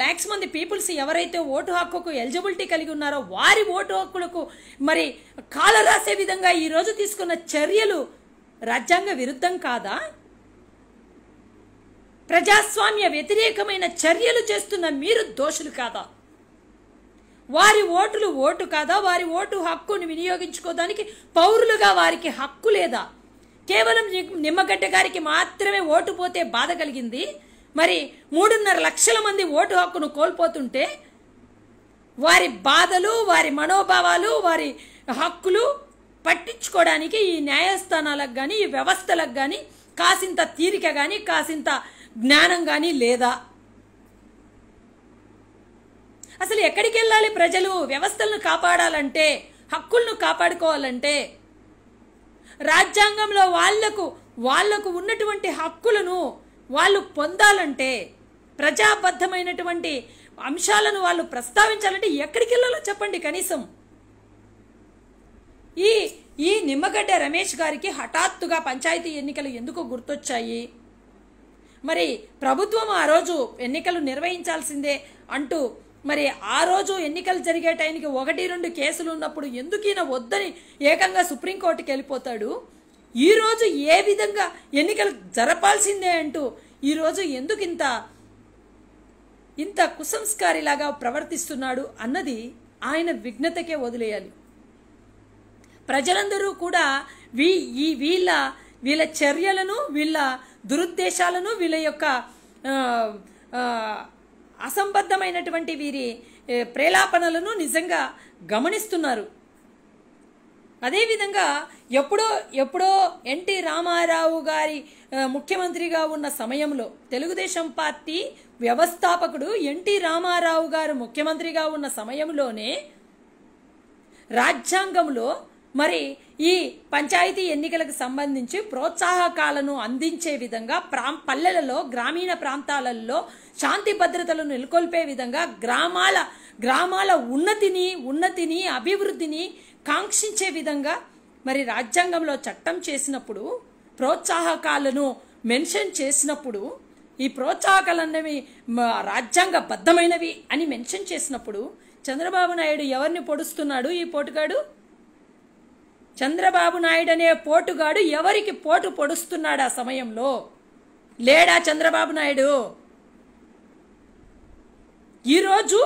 ల్యాక్స్ మంది పీపుల్స్ ఎవరైతే ఓటు హక్కుకు ఎలిజిబిలిటీ కలిగి ఉన్నారో వారి ఓటు హక్కులకు మరి కాల రాసే విధంగా ఈరోజు తీసుకున్న చర్యలు రాజ్యాంగ విరుద్ధం కాదా? ప్రజాస్వామ్య వ్యతిరేకమైన చర్యలు చేస్తున్న మీరు దోషులు కాదా? వారి ఓటులు ఓటు కాదా? వారి ఓటు హక్కును వినియోగించుకోవడానికి పౌరులుగా వారికి హక్కు లేదా? కేవలం నిమ్మగడ్డ గారికి మాత్రమే ఓటు పోతే బాధ కలిగింది. మరి మూడున్నర లక్షల మంది ఓటు హక్కును కోల్పోతుంటే వారి బాధలు వారి మనోభావాలు వారి హక్కులు పట్టించుకోవడానికి ఈ న్యాయస్థానాలకు కానీ ఈ వ్యవస్థలకు కానీ కాసింత తీరిక కానీ కాసింత జ్ఞానం కానీ లేదా? అసలు ఎక్కడికి వెళ్ళాలి ప్రజలు? వ్యవస్థలను కాపాడాలంటే హక్కులను కాపాడుకోవాలంటే? రాజ్యాంగంలో వాళ్ళకు వాళ్ళకు ఉన్నటువంటి హక్కులను వాళ్ళు పొందాలంటే ప్రజాబద్ధమైనటువంటి అంశాలను వాళ్ళు ప్రస్తావించాలంటే ఎక్కడికి వెళ్ళాలో చెప్పండి కనీసం. ఈ ఈ నిమ్మగడ్డ రమేష్ గారికి హఠాత్తుగా పంచాయతీ ఎన్నికలు ఎందుకు గుర్తొచ్చాయి? మరి ప్రభుత్వం ఆ రోజు ఎన్నికలు నిర్వహించాల్సిందే అంటూ మరి ఆ రోజు ఎన్నికలు జరిగే టైంకి ఒకటి రెండు కేసులు ఉన్నప్పుడు ఎందుకు ఈయన వద్దని ఏకంగా సుప్రీంకోర్టుకి వెళ్ళిపోతాడు? ఈరోజు ఏ విధంగా ఎన్నికలు జరపాల్సిందే అంటూ ఈరోజు ఎందుకు ఇంత ఇంత కుసంస్కారిలాగా ప్రవర్తిస్తున్నాడు అన్నది ఆయన విఘ్నతకే వదిలేయాలి. ప్రజలందరూ కూడా వీ ఈ వీళ్ళ వీళ్ళ చర్యలను వీళ్ళ దురుద్దేశాలను వీళ్ళ యొక్క అసంబద్ధమైనటువంటి వీరి ప్రేలాపనలను నిజంగా గమనిస్తున్నారు. అదేవిధంగా ఎప్పుడో ఎప్పుడో ఎన్టీ రామారావు గారి ముఖ్యమంత్రిగా ఉన్న సమయంలో తెలుగుదేశం పార్టీ వ్యవస్థాపకుడు ఎన్టీ రామారావు గారు ముఖ్యమంత్రిగా ఉన్న సమయంలోనే రాజ్యాంగంలో మరి ఈ పంచాయతీ ఎన్నికలకు సంబంధించి ప్రోత్సాహకాలను అందించే విధంగా ప్రాం పల్లెలలో గ్రామీణ ప్రాంతాలలో శాంతి భద్రతలను నెలకొల్పే విధంగా గ్రామాల గ్రామాల ఉన్నతిని ఉన్నతిని అభివృద్ధిని కాంక్షించే విధంగా మరి రాజ్యాంగంలో చట్టం చేసినప్పుడు ప్రోత్సాహకాలను మెన్షన్ చేసినప్పుడు ఈ ప్రోత్సాహకాలన్నవి రాజ్యాంగ బద్ధమైనవి అని మెన్షన్ చేసినప్పుడు చంద్రబాబు నాయుడు ఎవరిని పొడుస్తున్నాడు ఈ పోటుగాడు? చంద్రబాబు నాయుడు అనే పోటుగాడు ఎవరికి పోటు పొడుస్తున్నాడు ఆ సమయంలో? లేడా చంద్రబాబు నాయుడు? ఈరోజు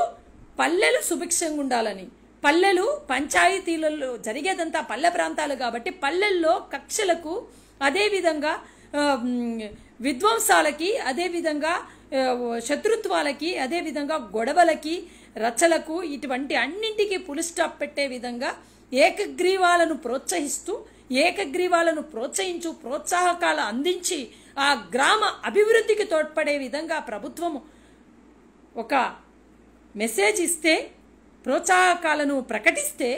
పల్లెలు సుభిక్షంగా ఉండాలని పల్లెలు పంచాయతీలలో జరిగేదంతా పల్లె ప్రాంతాలు కాబట్టి పల్లెల్లో కక్షలకు అదేవిధంగా విధ్వంసాలకి అదేవిధంగా శత్రుత్వాలకి అదేవిధంగా గొడవలకి రచ్చలకు ఇటువంటి అన్నింటికీ పులి స్టాప్ పెట్టే విధంగా ఏకగ్రీవాలను ప్రోత్సహిస్తూ ఏకగ్రీవాలను ప్రోత్సహించు ప్రోత్సాహకాలు అందించి ఆ గ్రామ అభివృద్ధికి తోడ్పడే విధంగా ప్రభుత్వము ఒక మెసేజ్ ఇస్తే ప్రోత్సాహకాలను ప్రకటిస్తే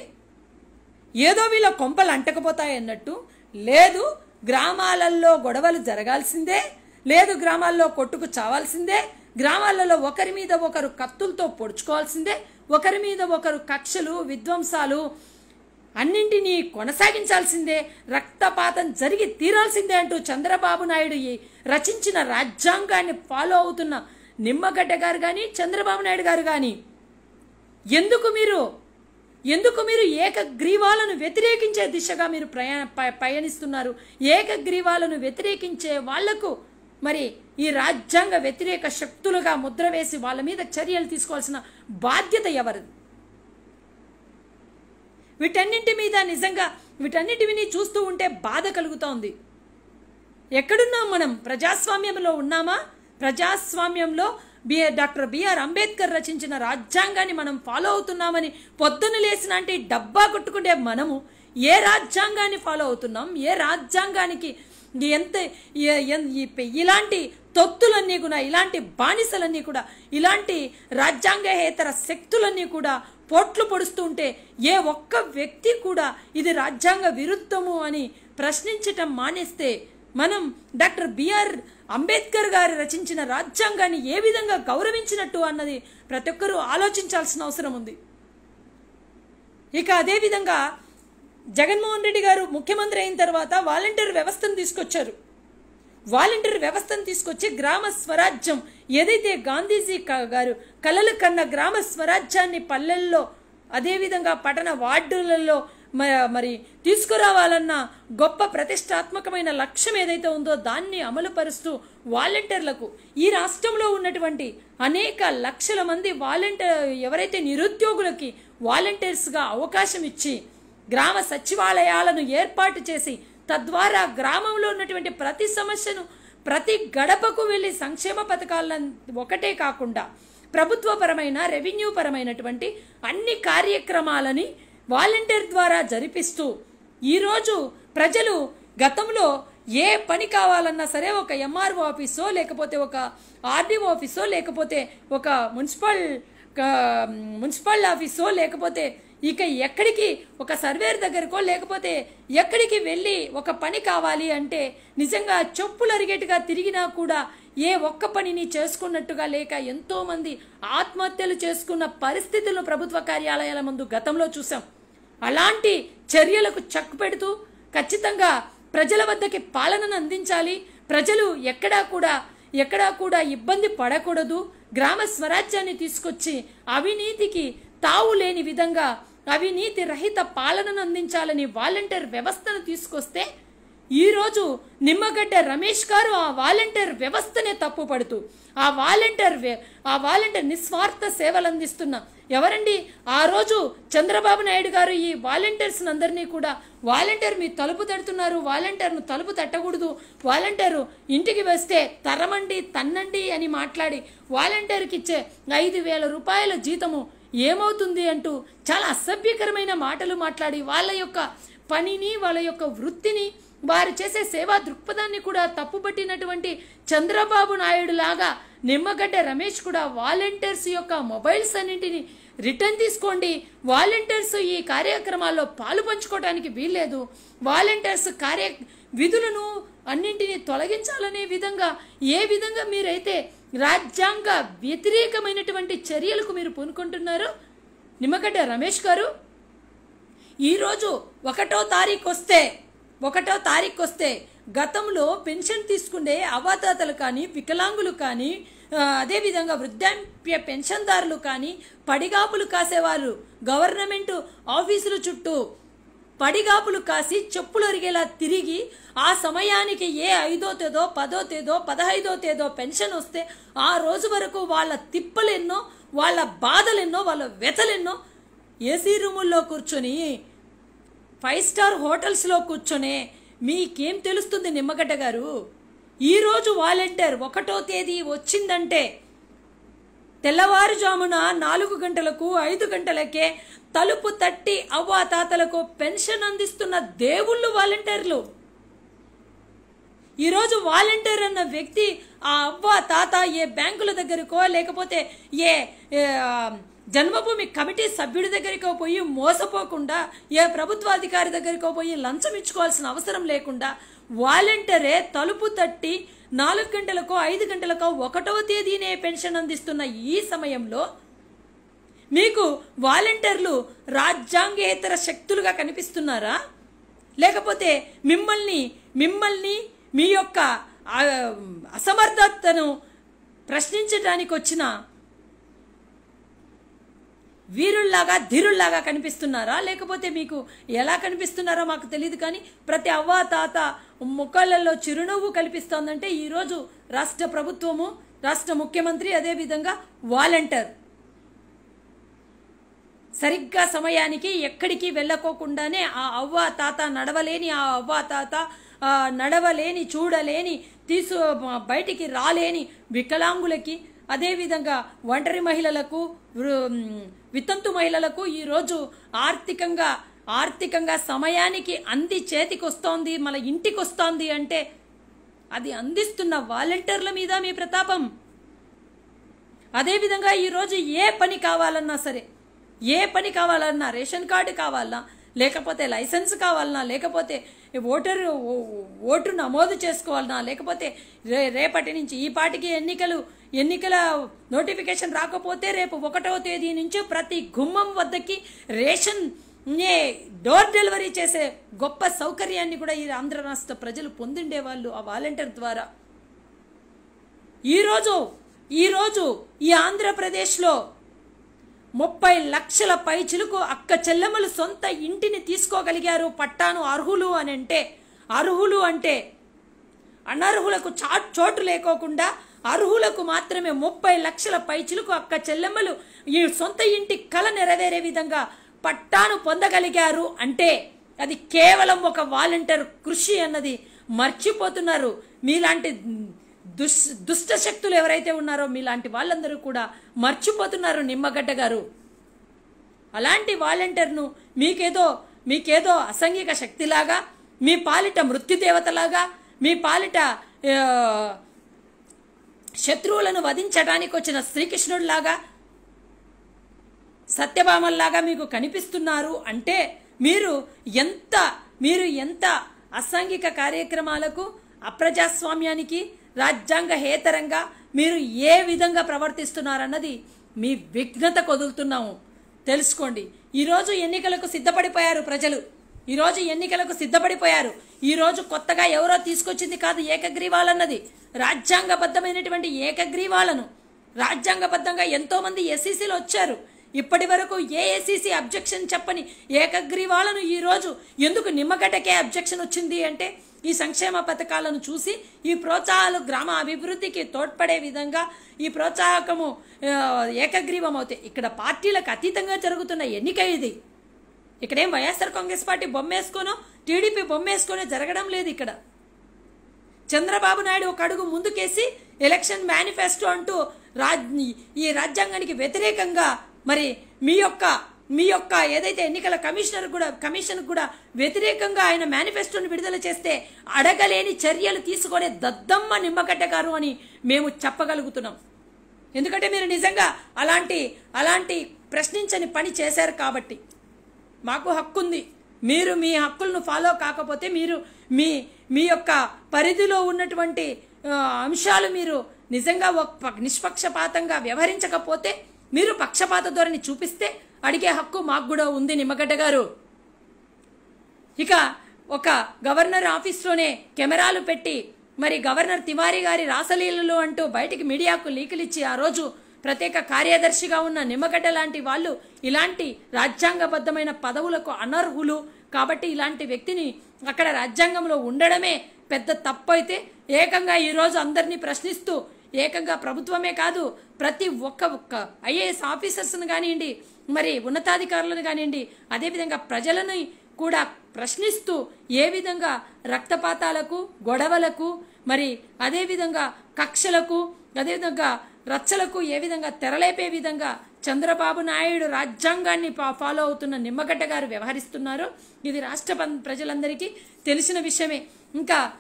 ఏదో వీళ్ళ కొంపలు అంటకపోతాయి అన్నట్టు లేదు గ్రామాలలో గొడవలు జరగాల్సిందే లేదు గ్రామాల్లో కొట్టుకు చావాల్సిందే గ్రామాలలో ఒకరి మీద ఒకరు కత్తులతో పొడుచుకోవాల్సిందే ఒకరి మీద ఒకరు కక్షలు విధ్వంసాలు అన్నింటినీ కొనసాగించాల్సిందే రక్తపాతం జరిగి తీరాల్సిందే అంటూ చంద్రబాబు నాయుడు రచించిన రాజ్యాంగాన్ని ఫాలో అవుతున్న నిమ్మగడ్డ గారు కానీ చంద్రబాబు నాయుడు గారు కానీ ఎందుకు మీరు ఎందుకు మీరు ఏకగ్రీవాలను వ్యతిరేకించే దిశగా మీరు ప్రయా పయనిస్తున్నారు? ఏకగ్రీవాలను వ్యతిరేకించే వాళ్ళకు మరి ఈ రాజ్యాంగ వ్యతిరేక శక్తులుగా ముద్ర వేసి వాళ్ళ మీద చర్యలు తీసుకోవాల్సిన బాధ్యత ఎవరిది? వీటన్నింటి మీద నిజంగా వీటన్నిటిని చూస్తూ ఉంటే బాధ కలుగుతోంది. ఎక్కడున్నాం మనం ప్రజాస్వామ్యంలో ఉన్నామా? ప్రజాస్వామ్యంలో బిఆర్ డాక్టర్ బిఆర్ అంబేద్కర్ రచించిన రాజ్యాంగాన్ని మనం ఫాలో అవుతున్నామని పొద్దున లేసిన అంటే డబ్బా కొట్టుకుంటే మనము ఏ రాజ్యాంగాన్ని ఫాలో అవుతున్నాం? ఏ రాజ్యాంగానికి ఎంత ఇలాంటి తొత్తులన్నీ కూడా ఇలాంటి బానిసలన్నీ కూడా ఇలాంటి రాజ్యాంగేతర శక్తులన్నీ కూడా పోట్లు పొడుస్తూ ఉంటే ఏ ఒక్క వ్యక్తి కూడా ఇది రాజ్యాంగ విరుద్ధము అని ప్రశ్నించటం మానేస్తే మనం డాక్టర్ బిఆర్ అంబేద్కర్ గారు రచించిన రాజ్యాంగాన్ని ఏ విధంగా గౌరవించినట్టు అన్నది ప్రతి ఒక్కరూ ఆలోచించాల్సిన అవసరం ఉంది. ఇక అదేవిధంగా జగన్మోహన్ రెడ్డి గారు ముఖ్యమంత్రి అయిన తర్వాత వాలంటీర్ వ్యవస్థను తీసుకొచ్చారు. వాలంటీర్ వ్యవస్థను తీసుకొచ్చి గ్రామ స్వరాజ్యం. ఏదైతే గాంధీజీ గారు కలలు కన్న గ్రామ స్వరాజ్యాన్ని పల్లెల్లో అదేవిధంగా పట్టణ వార్డులలో మ- మరి తీసుకురావాలన్న గొప్ప ప్రతిష్టాత్మకమైన లక్ష్యం ఏదైతే ఉందో దాన్ని అమలుపరుస్తూ వాలంటీర్లకు ఈ రాష్ట్రంలో ఉన్నటువంటి అనేక లక్షల మంది వాలంటీర్ ఎవరైతే నిరుద్యోగులకి వాలంటీర్స్గా అవకాశం ఇచ్చి గ్రామ సచివాలయాలను ఏర్పాటు చేసి తద్వారా గ్రామంలో ఉన్నటువంటి ప్రతి సమస్యను ప్రతి గడపకు వెళ్ళి సంక్షేమ పథకాలను ఒకటే కాకుండా ప్రభుత్వపరమైన రెవెన్యూ పరమైనటువంటి అన్ని కార్యక్రమాలని వాలంటీర్ ద్వారా జరిపిస్తూ ఈరోజు ప్రజలు గతంలో ఏ పని కావాలన్నా సరే ఒక ఎంఆర్ఓ ఆఫీసో లేకపోతే ఒక ఆర్డీఓ ఆఫీసో లేకపోతే ఒక మున్సిపల్ మున్సిపల్ ఆఫీసో లేకపోతే ఇక ఎక్కడికి ఒక సర్వేర్ దగ్గరకో లేకపోతే ఎక్కడికి వెళ్ళి ఒక పని కావాలి అంటే నిజంగా చెప్పులు అరిగేట్టుగా తిరిగినా కూడా ఏ ఒక్క పనిని చేసుకున్నట్టుగా లేక ఎంతోమంది ఆత్మహత్యలు చేసుకున్న పరిస్థితులను ప్రభుత్వ కార్యాలయాల ముందు గతంలో చూసాం అలాంటి చర్యలకు చెక్ పెడుతూ ఖచ్చితంగా ప్రజల వద్దకి పాలనను అందించాలి. ప్రజలు ఎక్కడా కూడా ఎక్కడా కూడా ఇబ్బంది పడకూడదు. గ్రామ స్వరాజ్యాన్ని తీసుకొచ్చి అవినీతికి తావు లేని విధంగా అవినీతి రహిత పాలనను అందించాలని వాలంటీర్ వ్యవస్థను తీసుకొస్తే ఈరోజు నిమ్మగడ్డ రమేష్ గారు ఆ వాలంటీర్ వ్యవస్థనే తప్పుపడుతూ ఆ వాలంటీర్ ఆ వాలంటీర్ నిస్వార్థ సేవలు అందిస్తున్న ఎవరండి? ఆ రోజు చంద్రబాబు నాయుడు గారు ఈ వాలంటీర్స్ని అందరినీ కూడా వాలంటీర్ మీ తలుపు తడుతున్నారు వాలంటీర్ను తలుపు తట్టకూడదు వాలంటీరు ఇంటికి వస్తే తరమండి తన్నండి అని మాట్లాడి వాలంటీర్కి ఇచ్చే ఐదు వేల రూపాయల జీతము ఏమవుతుంది అంటూ చాలా అసభ్యకరమైన మాటలు మాట్లాడి వాళ్ళ యొక్క పనిని వాళ్ళ యొక్క వృత్తిని వారు చేసే సేవా దృక్పథాన్ని కూడా తప్పుపట్టినటువంటి చంద్రబాబు నాయుడు లాగా నిమ్మగడ్డ రమేష్ కూడా వాలంటీర్స్ యొక్క మొబైల్స్ అన్నింటిని రిటర్న్ తీసుకోండి. వాలంటీర్స్ ఈ కార్యక్రమాల్లో పాలు పంచుకోవడానికి వీల్లేదు. వాలంటీర్స్ కార్య విధులను అన్నింటినీ తొలగించాలనే విధంగా ఏ విధంగా మీరైతే రాజ్యాంగ వ్యతిరేకమైనటువంటి చర్యలకు మీరు పూనుకుంటున్నారు? నిమ్మగడ్డ రమేష్ గారు ఈరోజు ఒకటో తారీఖు వస్తే ఒకటో తారీఖు వస్తే గతంలో పెన్షన్ తీసుకునే అవాతాతలు కానీ వికలాంగులు కానీ అదేవిధంగా వృద్ధాప్య పెన్షన్దారులు కానీ పడిగాపులు కాసేవారు గవర్నమెంట్ ఆఫీసుల చుట్టూ పడిగాపులు కాసి చెప్పులు అరిగేలా తిరిగి ఆ సమయానికి ఏ ఐదో తేదో పదో తేదో పదహైదో తేదో పెన్షన్ వస్తే ఆ రోజు వరకు వాళ్ళ తిప్పలెన్నో వాళ్ళ బాధలెన్నో వాళ్ళ వ్యతలెన్నో ఏసీ రూముల్లో కూర్చొని ఫైవ్ స్టార్ హోటల్స్లో కూర్చొని మీకేం తెలుస్తుంది నిమ్మగడ్డ గారు? ఈరోజు వాలంటీర్ ఒకటో తేదీ వచ్చిందంటే తెల్లవారుజామున నాలుగు గంటలకు ఐదు గంటలకే తలుపు తట్టి అవ్వా తాతలకు పెన్షన్ అందిస్తున్న దేవుళ్ళు వాలంటీర్లు. ఈరోజు వాలంటీర్ అన్న వ్యక్తి ఆ అవ్వ తాత ఏ బ్యాంకుల దగ్గరకో లేకపోతే ఏ జన్మభూమి కమిటీ సభ్యుడి దగ్గరికో పోయి మోసపోకుండా ఏ ప్రభుత్వాధికారి దగ్గరికో పోయి లంచం ఇచ్చుకోవాల్సిన అవసరం లేకుండా వాలంటీరే తలుపు తట్టి నాలుగు గంటలకో ఐదు గంటలకో ఒకటవ తేదీనే పెన్షన్ అందిస్తున్న ఈ సమయంలో మీకు వాలంటీర్లు రాజ్యాంగేతర శక్తులుగా కనిపిస్తున్నారా? లేకపోతే మిమ్మల్ని మిమ్మల్ని మీ యొక్క అసమర్థతను ప్రశ్నించడానికి వచ్చిన వీరుల్లాగా ధీరుల్లాగా కనిపిస్తున్నారా? లేకపోతే మీకు ఎలా కనిపిస్తున్నారో మాకు తెలియదు కానీ ప్రతి అవ్వ తాత ముఖాలలో చిరునవ్వు కల్పిస్తోందంటే ఈరోజు రాష్ట్ర ప్రభుత్వము రాష్ట్ర ముఖ్యమంత్రి అదేవిధంగా వాలంటీర్. సరిగ్గా సమయానికి ఎక్కడికి వెళ్ళకోకుండానే ఆ అవ్వ తాత నడవలేని ఆ అవ్వ తాత నడవలేని చూడలేని తీసు బయటికి రాలేని వికలాంగులకి అదేవిధంగా ఒంటరి మహిళలకు వితంతు మహిళలకు ఈరోజు ఆర్థికంగా ఆర్థికంగా సమయానికి అంది చేతికి వస్తోంది మన ఇంటికి వస్తోంది అంటే అది అందిస్తున్న వాలంటీర్ల మీద మీ ప్రతాపం. అదేవిధంగా ఈరోజు ఏ పని కావాలన్నా సరే ఏ పని కావాలన్నా రేషన్ కార్డు కావాలన్నా లేకపోతే లైసెన్స్ కావాలన్నా లేకపోతే ఓటరు ఓటు నమోదు చేసుకోవాలన్నా లేకపోతే రే రేపటి నుంచి ఈ పాటికి ఎన్నికలు ఎన్నికల నోటిఫికేషన్ రాకపోతే రేపు ఒకటవ తేదీ నుంచి ప్రతి గుమ్మం వద్దకి రేషన్ నే డోర్ డెలివరీ చేసే గొప్ప సౌకర్యాన్ని కూడా ఈ ఆంధ్ర రాష్ట్ర ప్రజలు పొందిండే వాళ్ళు ఆ వాలంటీర్ ద్వారా. ఈరోజు ఈరోజు ఈ ఆంధ్రప్రదేశ్లో ముప్పై లక్షల పైచులకు అక్క చెల్లెమ్మలు సొంత ఇంటిని తీసుకోగలిగారు పట్టాను అర్హులు అని అంటే అర్హులు అంటే అనర్హులకు చా చోటు లేకోకుండా అర్హులకు మాత్రమే ముప్పై లక్షల పైచులకు అక్క చెల్లెమ్మలు ఈ సొంత ఇంటి కళ నెరవేరే విధంగా పట్టాను పొందగలిగారు అంటే అది కేవలం ఒక వాలంటీర్ కృషి అన్నది మర్చిపోతున్నారు. మీలాంటి దుష్ దుష్ట శక్తులు ఎవరైతే ఉన్నారో మీలాంటి వాళ్ళందరూ కూడా మర్చిపోతున్నారు నిమ్మగడ్డ గారు. అలాంటి వాలంటీర్ను మీకేదో మీకేదో అసంఘిక శక్తిలాగా మీ పాలిట మృత్యుదేవతలాగా మీ పాలిట శత్రువులను వధించడానికి వచ్చిన శ్రీకృష్ణుడిలాగా సత్యభామల్లాగా మీకు కనిపిస్తున్నారు అంటే మీరు ఎంత మీరు ఎంత అసాంఘిక కార్యక్రమాలకు అప్రజాస్వామ్యానికి రాజ్యాంగ హేతరంగా మీరు ఏ విధంగా ప్రవర్తిస్తున్నారన్నది మీ విఘ్నత కొదులుతున్నాము. తెలుసుకోండి. ఈరోజు ఎన్నికలకు సిద్ధపడిపోయారు ప్రజలు. ఈరోజు ఎన్నికలకు సిద్ధపడిపోయారు. ఈరోజు కొత్తగా ఎవరో తీసుకొచ్చింది కాదు ఏకగ్రీవాలన్నది. రాజ్యాంగబద్ధమైనటువంటి ఏకగ్రీవాలను. రాజ్యాంగబద్ధంగా ఎంతోమంది ఎస్సీసీలు వచ్చారు. ఇప్పటి వరకు ఏ ఎస్సీసీ అబ్జెక్షన్ చెప్పని ఏకగ్రీవాలను ఈరోజు ఎందుకు నిమ్మగడ్డకే అబ్జెక్షన్ వచ్చింది అంటే ఈ సంక్షేమ పథకాలను చూసి ఈ ప్రోత్సాహాలు గ్రామ అభివృద్ధికి తోడ్పడే విధంగా ఈ ప్రోత్సాహకము ఏకగ్రీవం అవుతాయి ఇక్కడ పార్టీలకు అతీతంగా జరుగుతున్న ఎన్నిక ఇది. ఇక్కడేం వైఎస్ఆర్ కాంగ్రెస్ పార్టీ బొమ్మేసుకోను టీడీపీ బొమ్మేసుకొని జరగడం లేదు ఇక్కడ. చంద్రబాబు నాయుడు ఒక అడుగు ముందుకేసి ఎలక్షన్ మేనిఫెస్టో అంటూ రాజ్ ఈ రాజ్యాంగానికి వ్యతిరేకంగా మరి మీ యొక్క మీ యొక్క ఏదైతే ఎన్నికల కమిషనర్ కూడా కమిషన్ కూడా వ్యతిరేకంగా ఆయన మేనిఫెస్టోను విడుదల చేస్తే అడగలేని చర్యలు తీసుకునే దద్దమ్మ నిమ్మగడ్డ గారు అని మేము చెప్పగలుగుతున్నాం. ఎందుకంటే మీరు నిజంగా అలాంటి అలాంటి ప్రశ్నించని పని చేశారు కాబట్టి. మాకు హక్కు ఉంది మీరు మీ హక్కులను ఫాలో కాకపోతే మీరు మీ మీ యొక్క పరిధిలో ఉన్నటువంటి అంశాలు మీరు నిజంగా ఒక ప- నిష్పక్షపాతంగా వ్యవహరించకపోతే మీరు పక్షపాత ధోరణి చూపిస్తే అడిగే హక్కు మాకు కూడా ఉంది నిమ్మగడ్డ గారు. ఇక ఒక గవర్నర్ ఆఫీస్లోనే కెమెరాలు పెట్టి మరి గవర్నర్ తివారీ గారి రాసలీలలు అంటూ బయటికి మీడియాకు లీకులు ఇచ్చి ఆ రోజు ప్రత్యేక కార్యదర్శిగా ఉన్న నిమ్మగడ్డ లాంటి వాళ్ళు ఇలాంటి రాజ్యాంగబద్ధమైన పదవులకు అనర్హులు. కాబట్టి ఇలాంటి వ్యక్తిని అక్కడ రాజ్యాంగంలో ఉండడమే పెద్ద తప్పు అయితే ఏకంగా ఈరోజు అందరినీ ప్రశ్నిస్తూ ఏకంగా ప్రభుత్వమే కాదు ప్రతి ఒక్క ఒక్క ఐఏఎస్ ఆఫీసర్స్ని కానివ్వండి మరి ఉన్నతాధికారులను కానివ్వండి అదేవిధంగా ప్రజలను కూడా ప్రశ్నిస్తూ ఏ విధంగా రక్తపాతాలకు గొడవలకు మరి అదేవిధంగా కక్షలకు అదేవిధంగా రచ్చలకు ఏ విధంగా తెరలేపే విధంగా చంద్రబాబు నాయుడు రాజ్యాంగాన్ని ఫాలో అవుతున్న నిమ్మగడ్డ గారు వ్యవహరిస్తున్నారో. ఇది రాష్ట్ర ప్రజలందరికీ తెలిసిన విషయమే. ఇంకా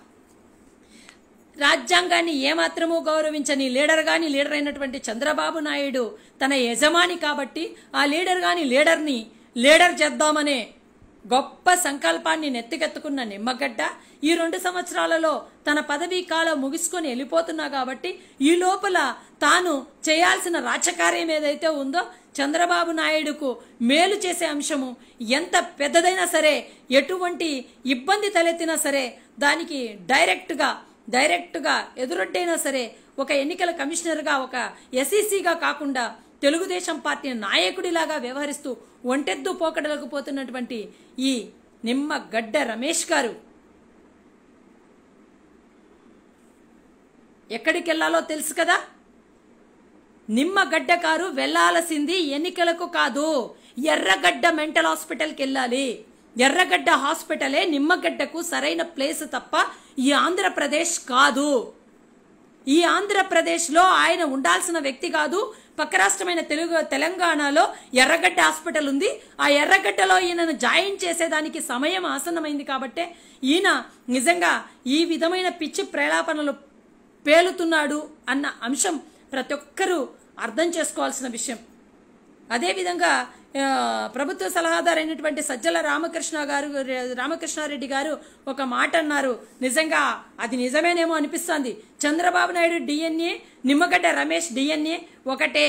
రాజ్యాంగాన్ని ఏమాత్రమూ గౌరవించని లీడర్ గాని లీడర్ అయినటువంటి చంద్రబాబు నాయుడు తన యజమాని కాబట్టి ఆ లీడర్ గాని లీడర్ని లీడర్ చేద్దామనే గొప్ప సంకల్పాన్ని నెత్తికెత్తుకున్న నిమ్మగడ్డ ఈ రెండు సంవత్సరాలలో తన పదవీ కాలం ముగిసుకొని వెళ్ళిపోతున్నా కాబట్టి ఈ లోపల తాను చేయాల్సిన రాజకార్యం ఏదైతే ఉందో చంద్రబాబు నాయుడుకు మేలు చేసే అంశము ఎంత పెద్దదైనా సరే ఎటువంటి ఇబ్బంది తలెత్తినా సరే దానికి డైరెక్ట్గా డైరెక్ట్గా ఎదురొడ్డైనా సరే ఒక ఎన్నికల కమిషనర్గా ఒక ఎస్ఈసిగా కాకుండా తెలుగుదేశం పార్టీ నాయకుడిలాగా వ్యవహరిస్తూ ఒంటెద్దు పోకడలకు పోతున్నటువంటి ఈ నిమ్మగడ్డ రమేష్ గారు. ఎక్కడికి వెళ్ళాలో తెలుసు కదా? నిమ్మగడ్డ కారు వెళ్ళాల్సింది ఎన్నికలకు కాదు ఎర్రగడ్డ మెంటల్ హాస్పిటల్కి వెళ్ళాలి ఎర్రగడ్డ హాస్పిటలే నిమ్మగడ్డకు సరైన ప్లేస్ తప్ప ఈ ఆంధ్రప్రదేశ్ కాదు. ఈ ఆంధ్రప్రదేశ్లో ఆయన ఉండాల్సిన వ్యక్తి కాదు పక్క రాష్ట్రమైన తెలుగు తెలంగాణలో ఎర్రగడ్డ హాస్పిటల్ ఉంది. ఆ ఎర్రగడ్డలో ఈయనను జాయిన్ చేసేదానికి సమయం ఆసన్నమైంది కాబట్టే ఈయన నిజంగా ఈ విధమైన పిచ్చి ప్రేలాపనలు పేలుతున్నాడు అన్న అంశం ప్రతి ఒక్కరూ అర్థం చేసుకోవాల్సిన విషయం. అదేవిధంగా ప్రభుత్వ సలహాదారైనటువంటి సజ్జల రామకృష్ణ గారు రామకృష్ణారెడ్డి గారు ఒక మాట అన్నారు. నిజంగా అది నిజమేనేమో అనిపిస్తోంది. చంద్రబాబు నాయుడు డిఎన్ఏ నిమ్మగడ్డ రమేష్ డిఎన్ఏ ఒకటే.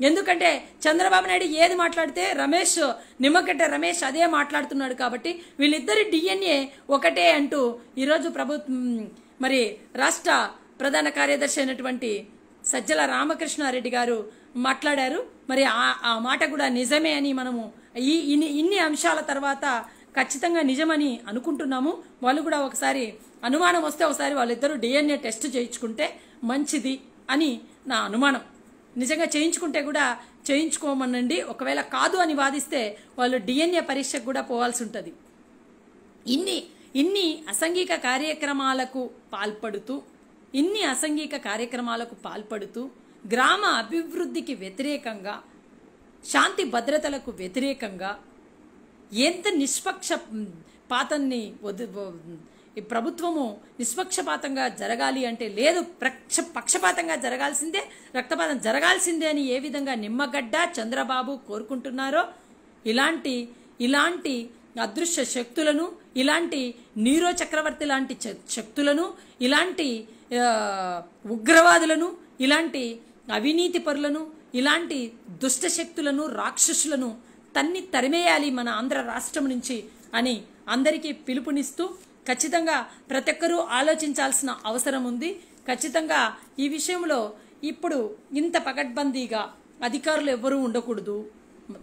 ఎందుకంటే చంద్రబాబు నాయుడు ఏది మాట్లాడితే రమేష్ నిమ్మగడ్డ రమేష్ అదే మాట్లాడుతున్నాడు కాబట్టి వీళ్ళిద్దరి డిఎన్ఏ ఒకటే అంటూ ఈరోజు ప్రభుత్వం మరి రాష్ట్ర ప్రధాన కార్యదర్శి అయినటువంటి సజ్జల రామకృష్ణారెడ్డి గారు మాట్లాడారు. మరి ఆ ఆ మాట కూడా నిజమే అని మనము ఈ ఇన్ని ఇన్ని అంశాల తర్వాత ఖచ్చితంగా నిజమని అనుకుంటున్నాము. వాళ్ళు కూడా ఒకసారి అనుమానం వస్తే ఒకసారి వాళ్ళిద్దరూ డిఎన్ఏ టెస్ట్ చేయించుకుంటే మంచిది అని నా అనుమానం. నిజంగా చేయించుకుంటే కూడా చేయించుకోమనండి. ఒకవేళ కాదు అని వాదిస్తే వాళ్ళు డిఎన్ఏ పరీక్షకు కూడా పోవాల్సి ఉంటుంది. ఇన్ని ఇన్ని అసంఘిక కార్యక్రమాలకు పాల్పడుతూ ఇన్ని అసంఘిక కార్యక్రమాలకు పాల్పడుతూ గ్రామ అభివృద్ధికి వ్యతిరేకంగా శాంతి భద్రతలకు వ్యతిరేకంగా ఎంత నిష్పక్ష పాతాన్ని వద ఈ ప్రభుత్వము నిష్పక్షపాతంగా జరగాలి అంటే లేదు ప్రక్ష పక్షపాతంగా జరగాల్సిందే రక్తపాతం జరగాల్సిందే అని ఏ విధంగా నిమ్మగడ్డ చంద్రబాబు కోరుకుంటున్నారో ఇలాంటి ఇలాంటి అదృశ్య శక్తులను ఇలాంటి నీరో చక్రవర్తి లాంటి శక్తులను ఇలాంటి ఉగ్రవాదులను ఇలాంటి అవినీతి పరులను ఇలాంటి దుష్ట శక్తులను రాక్షసులను తన్ని తరిమేయాలి మన ఆంధ్ర రాష్ట్రం నుంచి అని అందరికీ పిలుపునిస్తూ ఖచ్చితంగా ప్రతి ఒక్కరూ ఆలోచించాల్సిన అవసరం ఉంది. ఖచ్చితంగా ఈ విషయంలో ఇప్పుడు ఇంత పకడ్బందీగా అధికారులు ఎవ్వరూ ఉండకూడదు.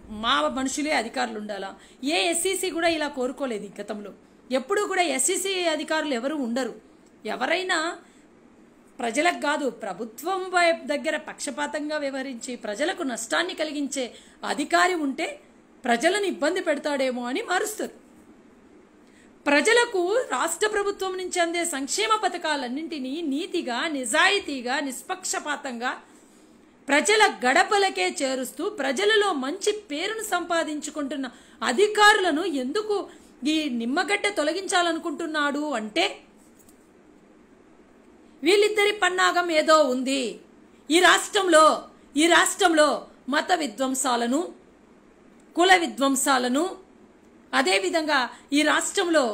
మా మనుషులే అధికారులు ఉండాలా? ఏ ఎస్సీసీ కూడా ఇలా కోరుకోలేదు గతంలో. ఎప్పుడూ కూడా ఎస్సీసీ అధికారులు ఎవరు ఉండరు. ఎవరైనా ప్రజలకు కాదు ప్రభుత్వం వైపు దగ్గర పక్షపాతంగా వ్యవహరించి ప్రజలకు నష్టాన్ని కలిగించే అధికారి ఉంటే ప్రజలను ఇబ్బంది పెడతాడేమో అని మారుస్తారు. ప్రజలకు రాష్ట్ర ప్రభుత్వం నుంచి అందే సంక్షేమ పథకాలన్నింటినీ నీతిగా నిజాయితీగా నిష్పక్షపాతంగా ప్రజల గడపలకే చేరుస్తూ ప్రజలలో మంచి పేరును సంపాదించుకుంటున్న అధికారులను ఎందుకు ఈ నిమ్మగడ్డ తొలగించాలనుకుంటున్నాడు అంటే వీళ్ళిద్దరి పన్నాగం ఏదో ఉంది. ఈ రాష్ట్రంలో ఈ రాష్ట్రంలో మత విధ్వంసాలను కుల విధ్వంసాలను అదేవిధంగా ఈ రాష్ట్రంలో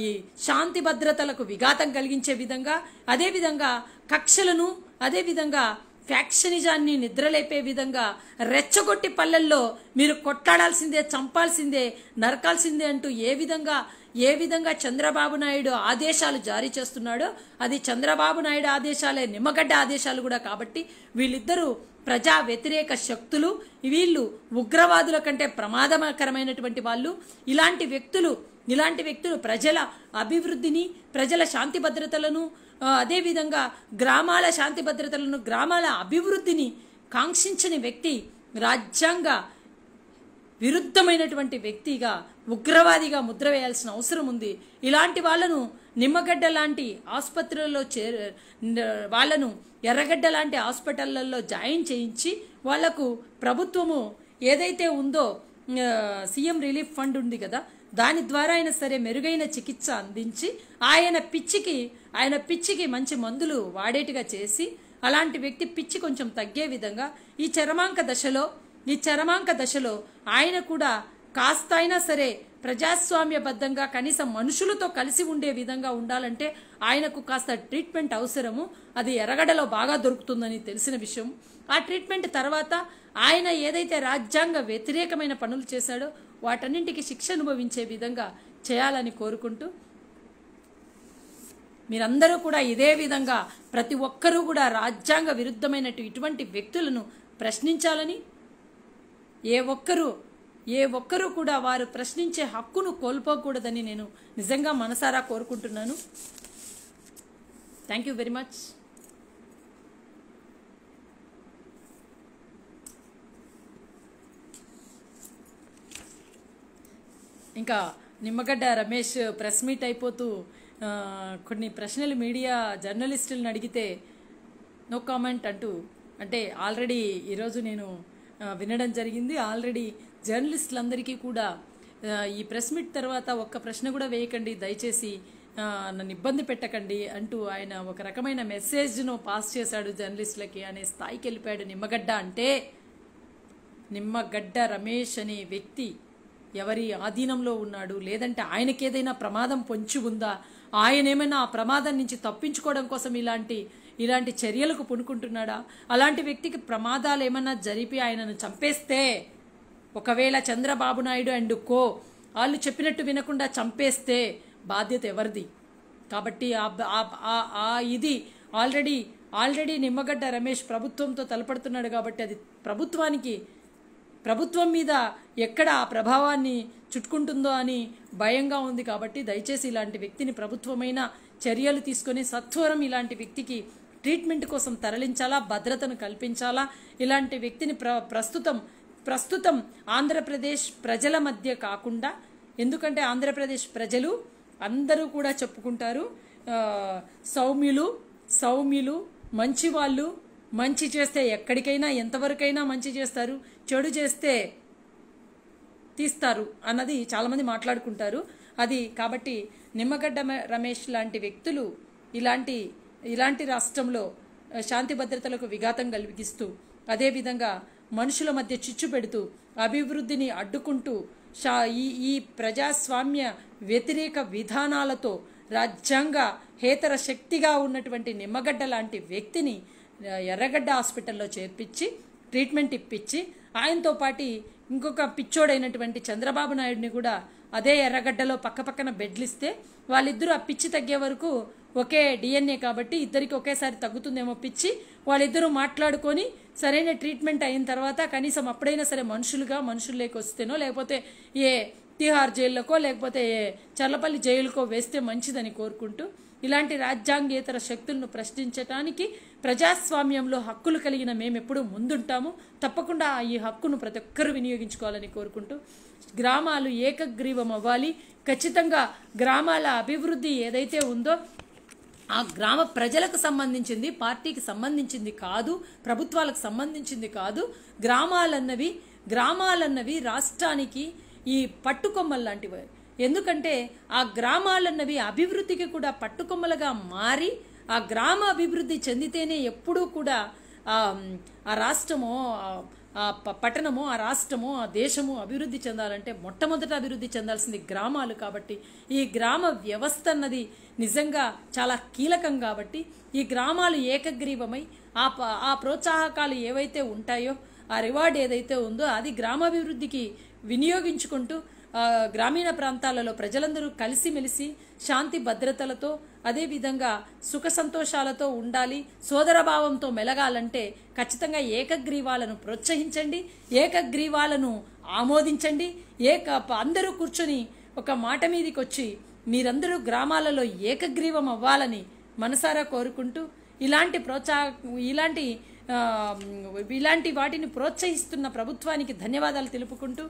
ఈ శాంతి భద్రతలకు విఘాతం కలిగించే విధంగా అదేవిధంగా కక్షలను అదేవిధంగా ఫ్యాక్షనిజాన్ని నిద్రలేపే విధంగా రెచ్చగొట్టి పల్లెల్లో మీరు కొట్లాడాల్సిందే చంపాల్సిందే నరకాల్సిందే అంటూ ఏ విధంగా ఏ విధంగా చంద్రబాబు నాయుడు ఆదేశాలు జారీ చేస్తున్నాడో అది చంద్రబాబు నాయుడు ఆదేశాలే నిమ్మగడ్డ ఆదేశాలు కూడా కాబట్టి వీళ్ళిద్దరూ ప్రజా వ్యతిరేక శక్తులు వీళ్ళు ఉగ్రవాదుల కంటే ప్రమాదకరమైనటువంటి వాళ్ళు. ఇలాంటి వ్యక్తులు ఇలాంటి వ్యక్తులు ప్రజల అభివృద్ధిని ప్రజల శాంతి భద్రతలను అదేవిధంగా గ్రామాల శాంతి భద్రతలను గ్రామాల అభివృద్ధిని కాంక్షించని వ్యక్తి రాజ్యాంగ విరుద్ధమైనటువంటి వ్యక్తిగా ఉగ్రవాదిగా ముద్ర వేయాల్సిన అవసరం ఉంది. ఇలాంటి వాళ్ళను నిమ్మగడ్డ లాంటి ఆసుపత్రులలో చే వాళ్ళను ఎర్రగడ్డ లాంటి హాస్పిటళ్ళలో జాయిన్ చేయించి వాళ్ళకు ప్రభుత్వము ఏదైతే ఉందో సీఎం రిలీఫ్ ఫండ్ ఉంది కదా దాని ద్వారా అయినా సరే మెరుగైన చికిత్స అందించి ఆయన పిచ్చికి ఆయన పిచ్చికి మంచి మందులు వాడేటిగా చేసి అలాంటి వ్యక్తి పిచ్చి కొంచెం తగ్గే విధంగా ఈ చరమాంక దశలో ఈ చరమాంక దశలో ఆయన కూడా కాస్త అయినా సరే ప్రజాస్వామ్యబద్ధంగా కనీసం మనుషులతో కలిసి ఉండే విధంగా ఉండాలంటే ఆయనకు కాస్త ట్రీట్మెంట్ అవసరము. అది ఎరగడలో బాగా దొరుకుతుందని తెలిసిన విషయం. ఆ ట్రీట్మెంట్ తర్వాత ఆయన ఏదైతే రాజ్యాంగ వ్యతిరేకమైన పనులు చేశాడో వాటన్నింటికి శిక్ష అనుభవించే విధంగా చేయాలని కోరుకుంటూ మీరందరూ కూడా ఇదే విధంగా ప్రతి ఒక్కరూ కూడా రాజ్యాంగ విరుద్ధమైనటు ఇటువంటి వ్యక్తులను ప్రశ్నించాలని ఏ ఒక్కరూ ఏ ఒక్కరూ కూడా వారు ప్రశ్నించే హక్కును కోల్పోకూడదని నేను నిజంగా మనసారా కోరుకుంటున్నాను. థ్యాంక్ యూ వెరీ మచ్ ఇంకా నిమ్మగడ్డ రమేష్ ప్రెస్ మీట్ అయిపోతూ కొన్ని ప్రశ్నలు మీడియా జర్నలిస్టులను అడిగితే నో కామెంట్ అంటూ అంటే ఆల్రెడీ ఈరోజు నేను వినడం జరిగింది. ఆల్రెడీ జర్నలిస్టులందరికీ కూడా ఈ ప్రెస్ మీట్ తర్వాత ఒక్క ప్రశ్న కూడా వేయకండి. దయచేసి నన్ను ఇబ్బంది పెట్టకండి అంటూ ఆయన ఒక రకమైన మెసేజ్ను పాస్ చేశాడు జర్నలిస్టులకి. అనే స్థాయికి వెళ్ళిపోయాడు నిమ్మగడ్డ అంటే నిమ్మగడ్డ రమేష్ అనే వ్యక్తి ఎవరి ఆధీనంలో ఉన్నాడు? లేదంటే ఆయనకేదైనా ప్రమాదం పొంచి ఉందా? ఆయన ఏమైనా ఆ ప్రమాదం నుంచి తప్పించుకోవడం కోసం ఇలాంటి ఇలాంటి చర్యలకు పునుకుంటున్నాడా? అలాంటి వ్యక్తికి ప్రమాదాలు ఏమన్నా జరిపి ఆయనను చంపేస్తే ఒకవేళ చంద్రబాబు నాయుడు అండ్ కో వాళ్ళు చెప్పినట్టు వినకుండా చంపేస్తే బాధ్యత ఎవరిది? కాబట్టి ఆ- ఆ ఇది ఆల్రెడీ ఆల్రెడీ నిమ్మగడ్డ రమేష్ ప్రభుత్వంతో తలపడుతున్నాడు కాబట్టి అది ప్రభుత్వానికి ప్రభుత్వం మీద ఎక్కడ ఆ ప్రభావాన్ని చుట్టుకుంటుందో అని భయంగా ఉంది కాబట్టి దయచేసి ఇలాంటి వ్యక్తిని ప్రభుత్వమైన చర్యలు తీసుకొని సత్వరం ఇలాంటి వ్యక్తికి ట్రీట్మెంట్ కోసం తరలించాలా? భద్రతను కల్పించాలా? ఇలాంటి వ్యక్తిని ప్ర ప్రస్తుతం ప్రస్తుతం ఆంధ్రప్రదేశ్ ప్రజల మధ్య కాకుండా ఎందుకంటే ఆంధ్రప్రదేశ్ ప్రజలు అందరూ కూడా చెప్పుకుంటారు సౌమ్యులు సౌమ్యులు మంచి వాళ్ళు మంచి చేస్తే ఎక్కడికైనా ఎంతవరకైనా మంచి చేస్తారు చెడు చేస్తే తీస్తారు అన్నది చాలామంది మాట్లాడుకుంటారు. అది కాబట్టి నిమ్మగడ్డ రమేష్ లాంటి వ్యక్తులు ఇలాంటి ఇలాంటి రాష్ట్రంలో శాంతి భద్రతలకు విఘాతం కలిగిస్తూ అదేవిధంగా మనుషుల మధ్య చిచ్చు పెడుతూ అభివృద్ధిని అడ్డుకుంటూ షా ఈ ఈ ప్రజాస్వామ్య వ్యతిరేక విధానాలతో రాజ్యాంగ హేతర శక్తిగా ఉన్నటువంటి నిమ్మగడ్డ లాంటి వ్యక్తిని ఎర్రగడ్డ హాస్పిటల్లో చేర్పించి ట్రీట్మెంట్ ఇప్పించి ఆయనతో పాటి ఇంకొక పిచ్చోడైనటువంటి చంద్రబాబు నాయుడిని కూడా అదే ఎర్రగడ్డలో పక్కపక్కన బెడ్లు ఇస్తే వాళ్ళిద్దరూ ఆ పిచ్చి తగ్గే వరకు ఒకే డిఎన్ఏ కాబట్టి ఇద్దరికి ఒకేసారి తగ్గుతుందేమో పిచ్చి. వాళ్ళిద్దరూ మాట్లాడుకొని సరైన ట్రీట్మెంట్ అయిన తర్వాత కనీసం అప్పుడైనా సరే మనుషులుగా మనుషుల్లోకి వస్తేనో లేకపోతే ఏ తిహార్ జైల్లోకో లేకపోతే ఏ చల్లపల్లి జైలుకో వేస్తే మంచిదని కోరుకుంటూ ఇలాంటి రాజ్యాంగేతర శక్తులను ప్రశ్నించడానికి ప్రజాస్వామ్యంలో హక్కులు కలిగిన మేము ఎప్పుడూ ముందుంటాము. తప్పకుండా ఈ హక్కును ప్రతి ఒక్కరూ వినియోగించుకోవాలని కోరుకుంటూ గ్రామాలు ఏకగ్రీవం అవ్వాలి ఖచ్చితంగా గ్రామాల అభివృద్ధి ఏదైతే ఉందో ఆ గ్రామ ప్రజలకు సంబంధించింది పార్టీకి సంబంధించింది కాదు ప్రభుత్వాలకు సంబంధించింది కాదు గ్రామాలన్నవి గ్రామాలన్నవి రాష్ట్రానికి ఈ పట్టుకొమ్మలు లాంటివి. ఎందుకంటే ఆ గ్రామాలన్నవి అభివృద్ధికి కూడా పట్టుకొమ్మలుగా మారి ఆ గ్రామ అభివృద్ధి చెందితేనే ఎప్పుడూ కూడా ఆ రాష్ట్రము ఆ- ప- పట్టణము ఆ రాష్ట్రము ఆ దేశము అభివృద్ధి చెందాలంటే మొట్టమొదట అభివృద్ధి చెందాల్సింది గ్రామాలు కాబట్టి ఈ గ్రామ వ్యవస్థ అన్నది నిజంగా చాలా కీలకం కాబట్టి ఈ గ్రామాలు ఏకగ్రీవమై ఆ ప- ఆ ప్రోత్సాహకాలు ఏవైతే ఉంటాయో ఆ రివార్డ్ ఏదైతే ఉందో అది గ్రామాభివృద్ధికి వినియోగించుకుంటూ గ్రామీణ ప్రాంతాలలో ప్రజలందరూ కలిసిమెలిసి శాంతి భద్రతలతో అదేవిధంగా సుఖ సంతోషాలతో ఉండాలి సోదరభావంతో మెలగాలంటే ఖచ్చితంగా ఏకగ్రీవాలను ప్రోత్సహించండి ఏకగ్రీవాలను ఆమోదించండి ఏక అందరూ కూర్చొని ఒక మాట మీదకి వచ్చి మీరందరూ గ్రామాలలో ఏకగ్రీవం అవ్వాలని మనసారా కోరుకుంటూ ఇలాంటి ప్రోత్సాహ ఇలాంటి ఇలాంటి వాటిని ప్రోత్సహిస్తున్న ప్రభుత్వానికి ధన్యవాదాలు తెలుపుకుంటూ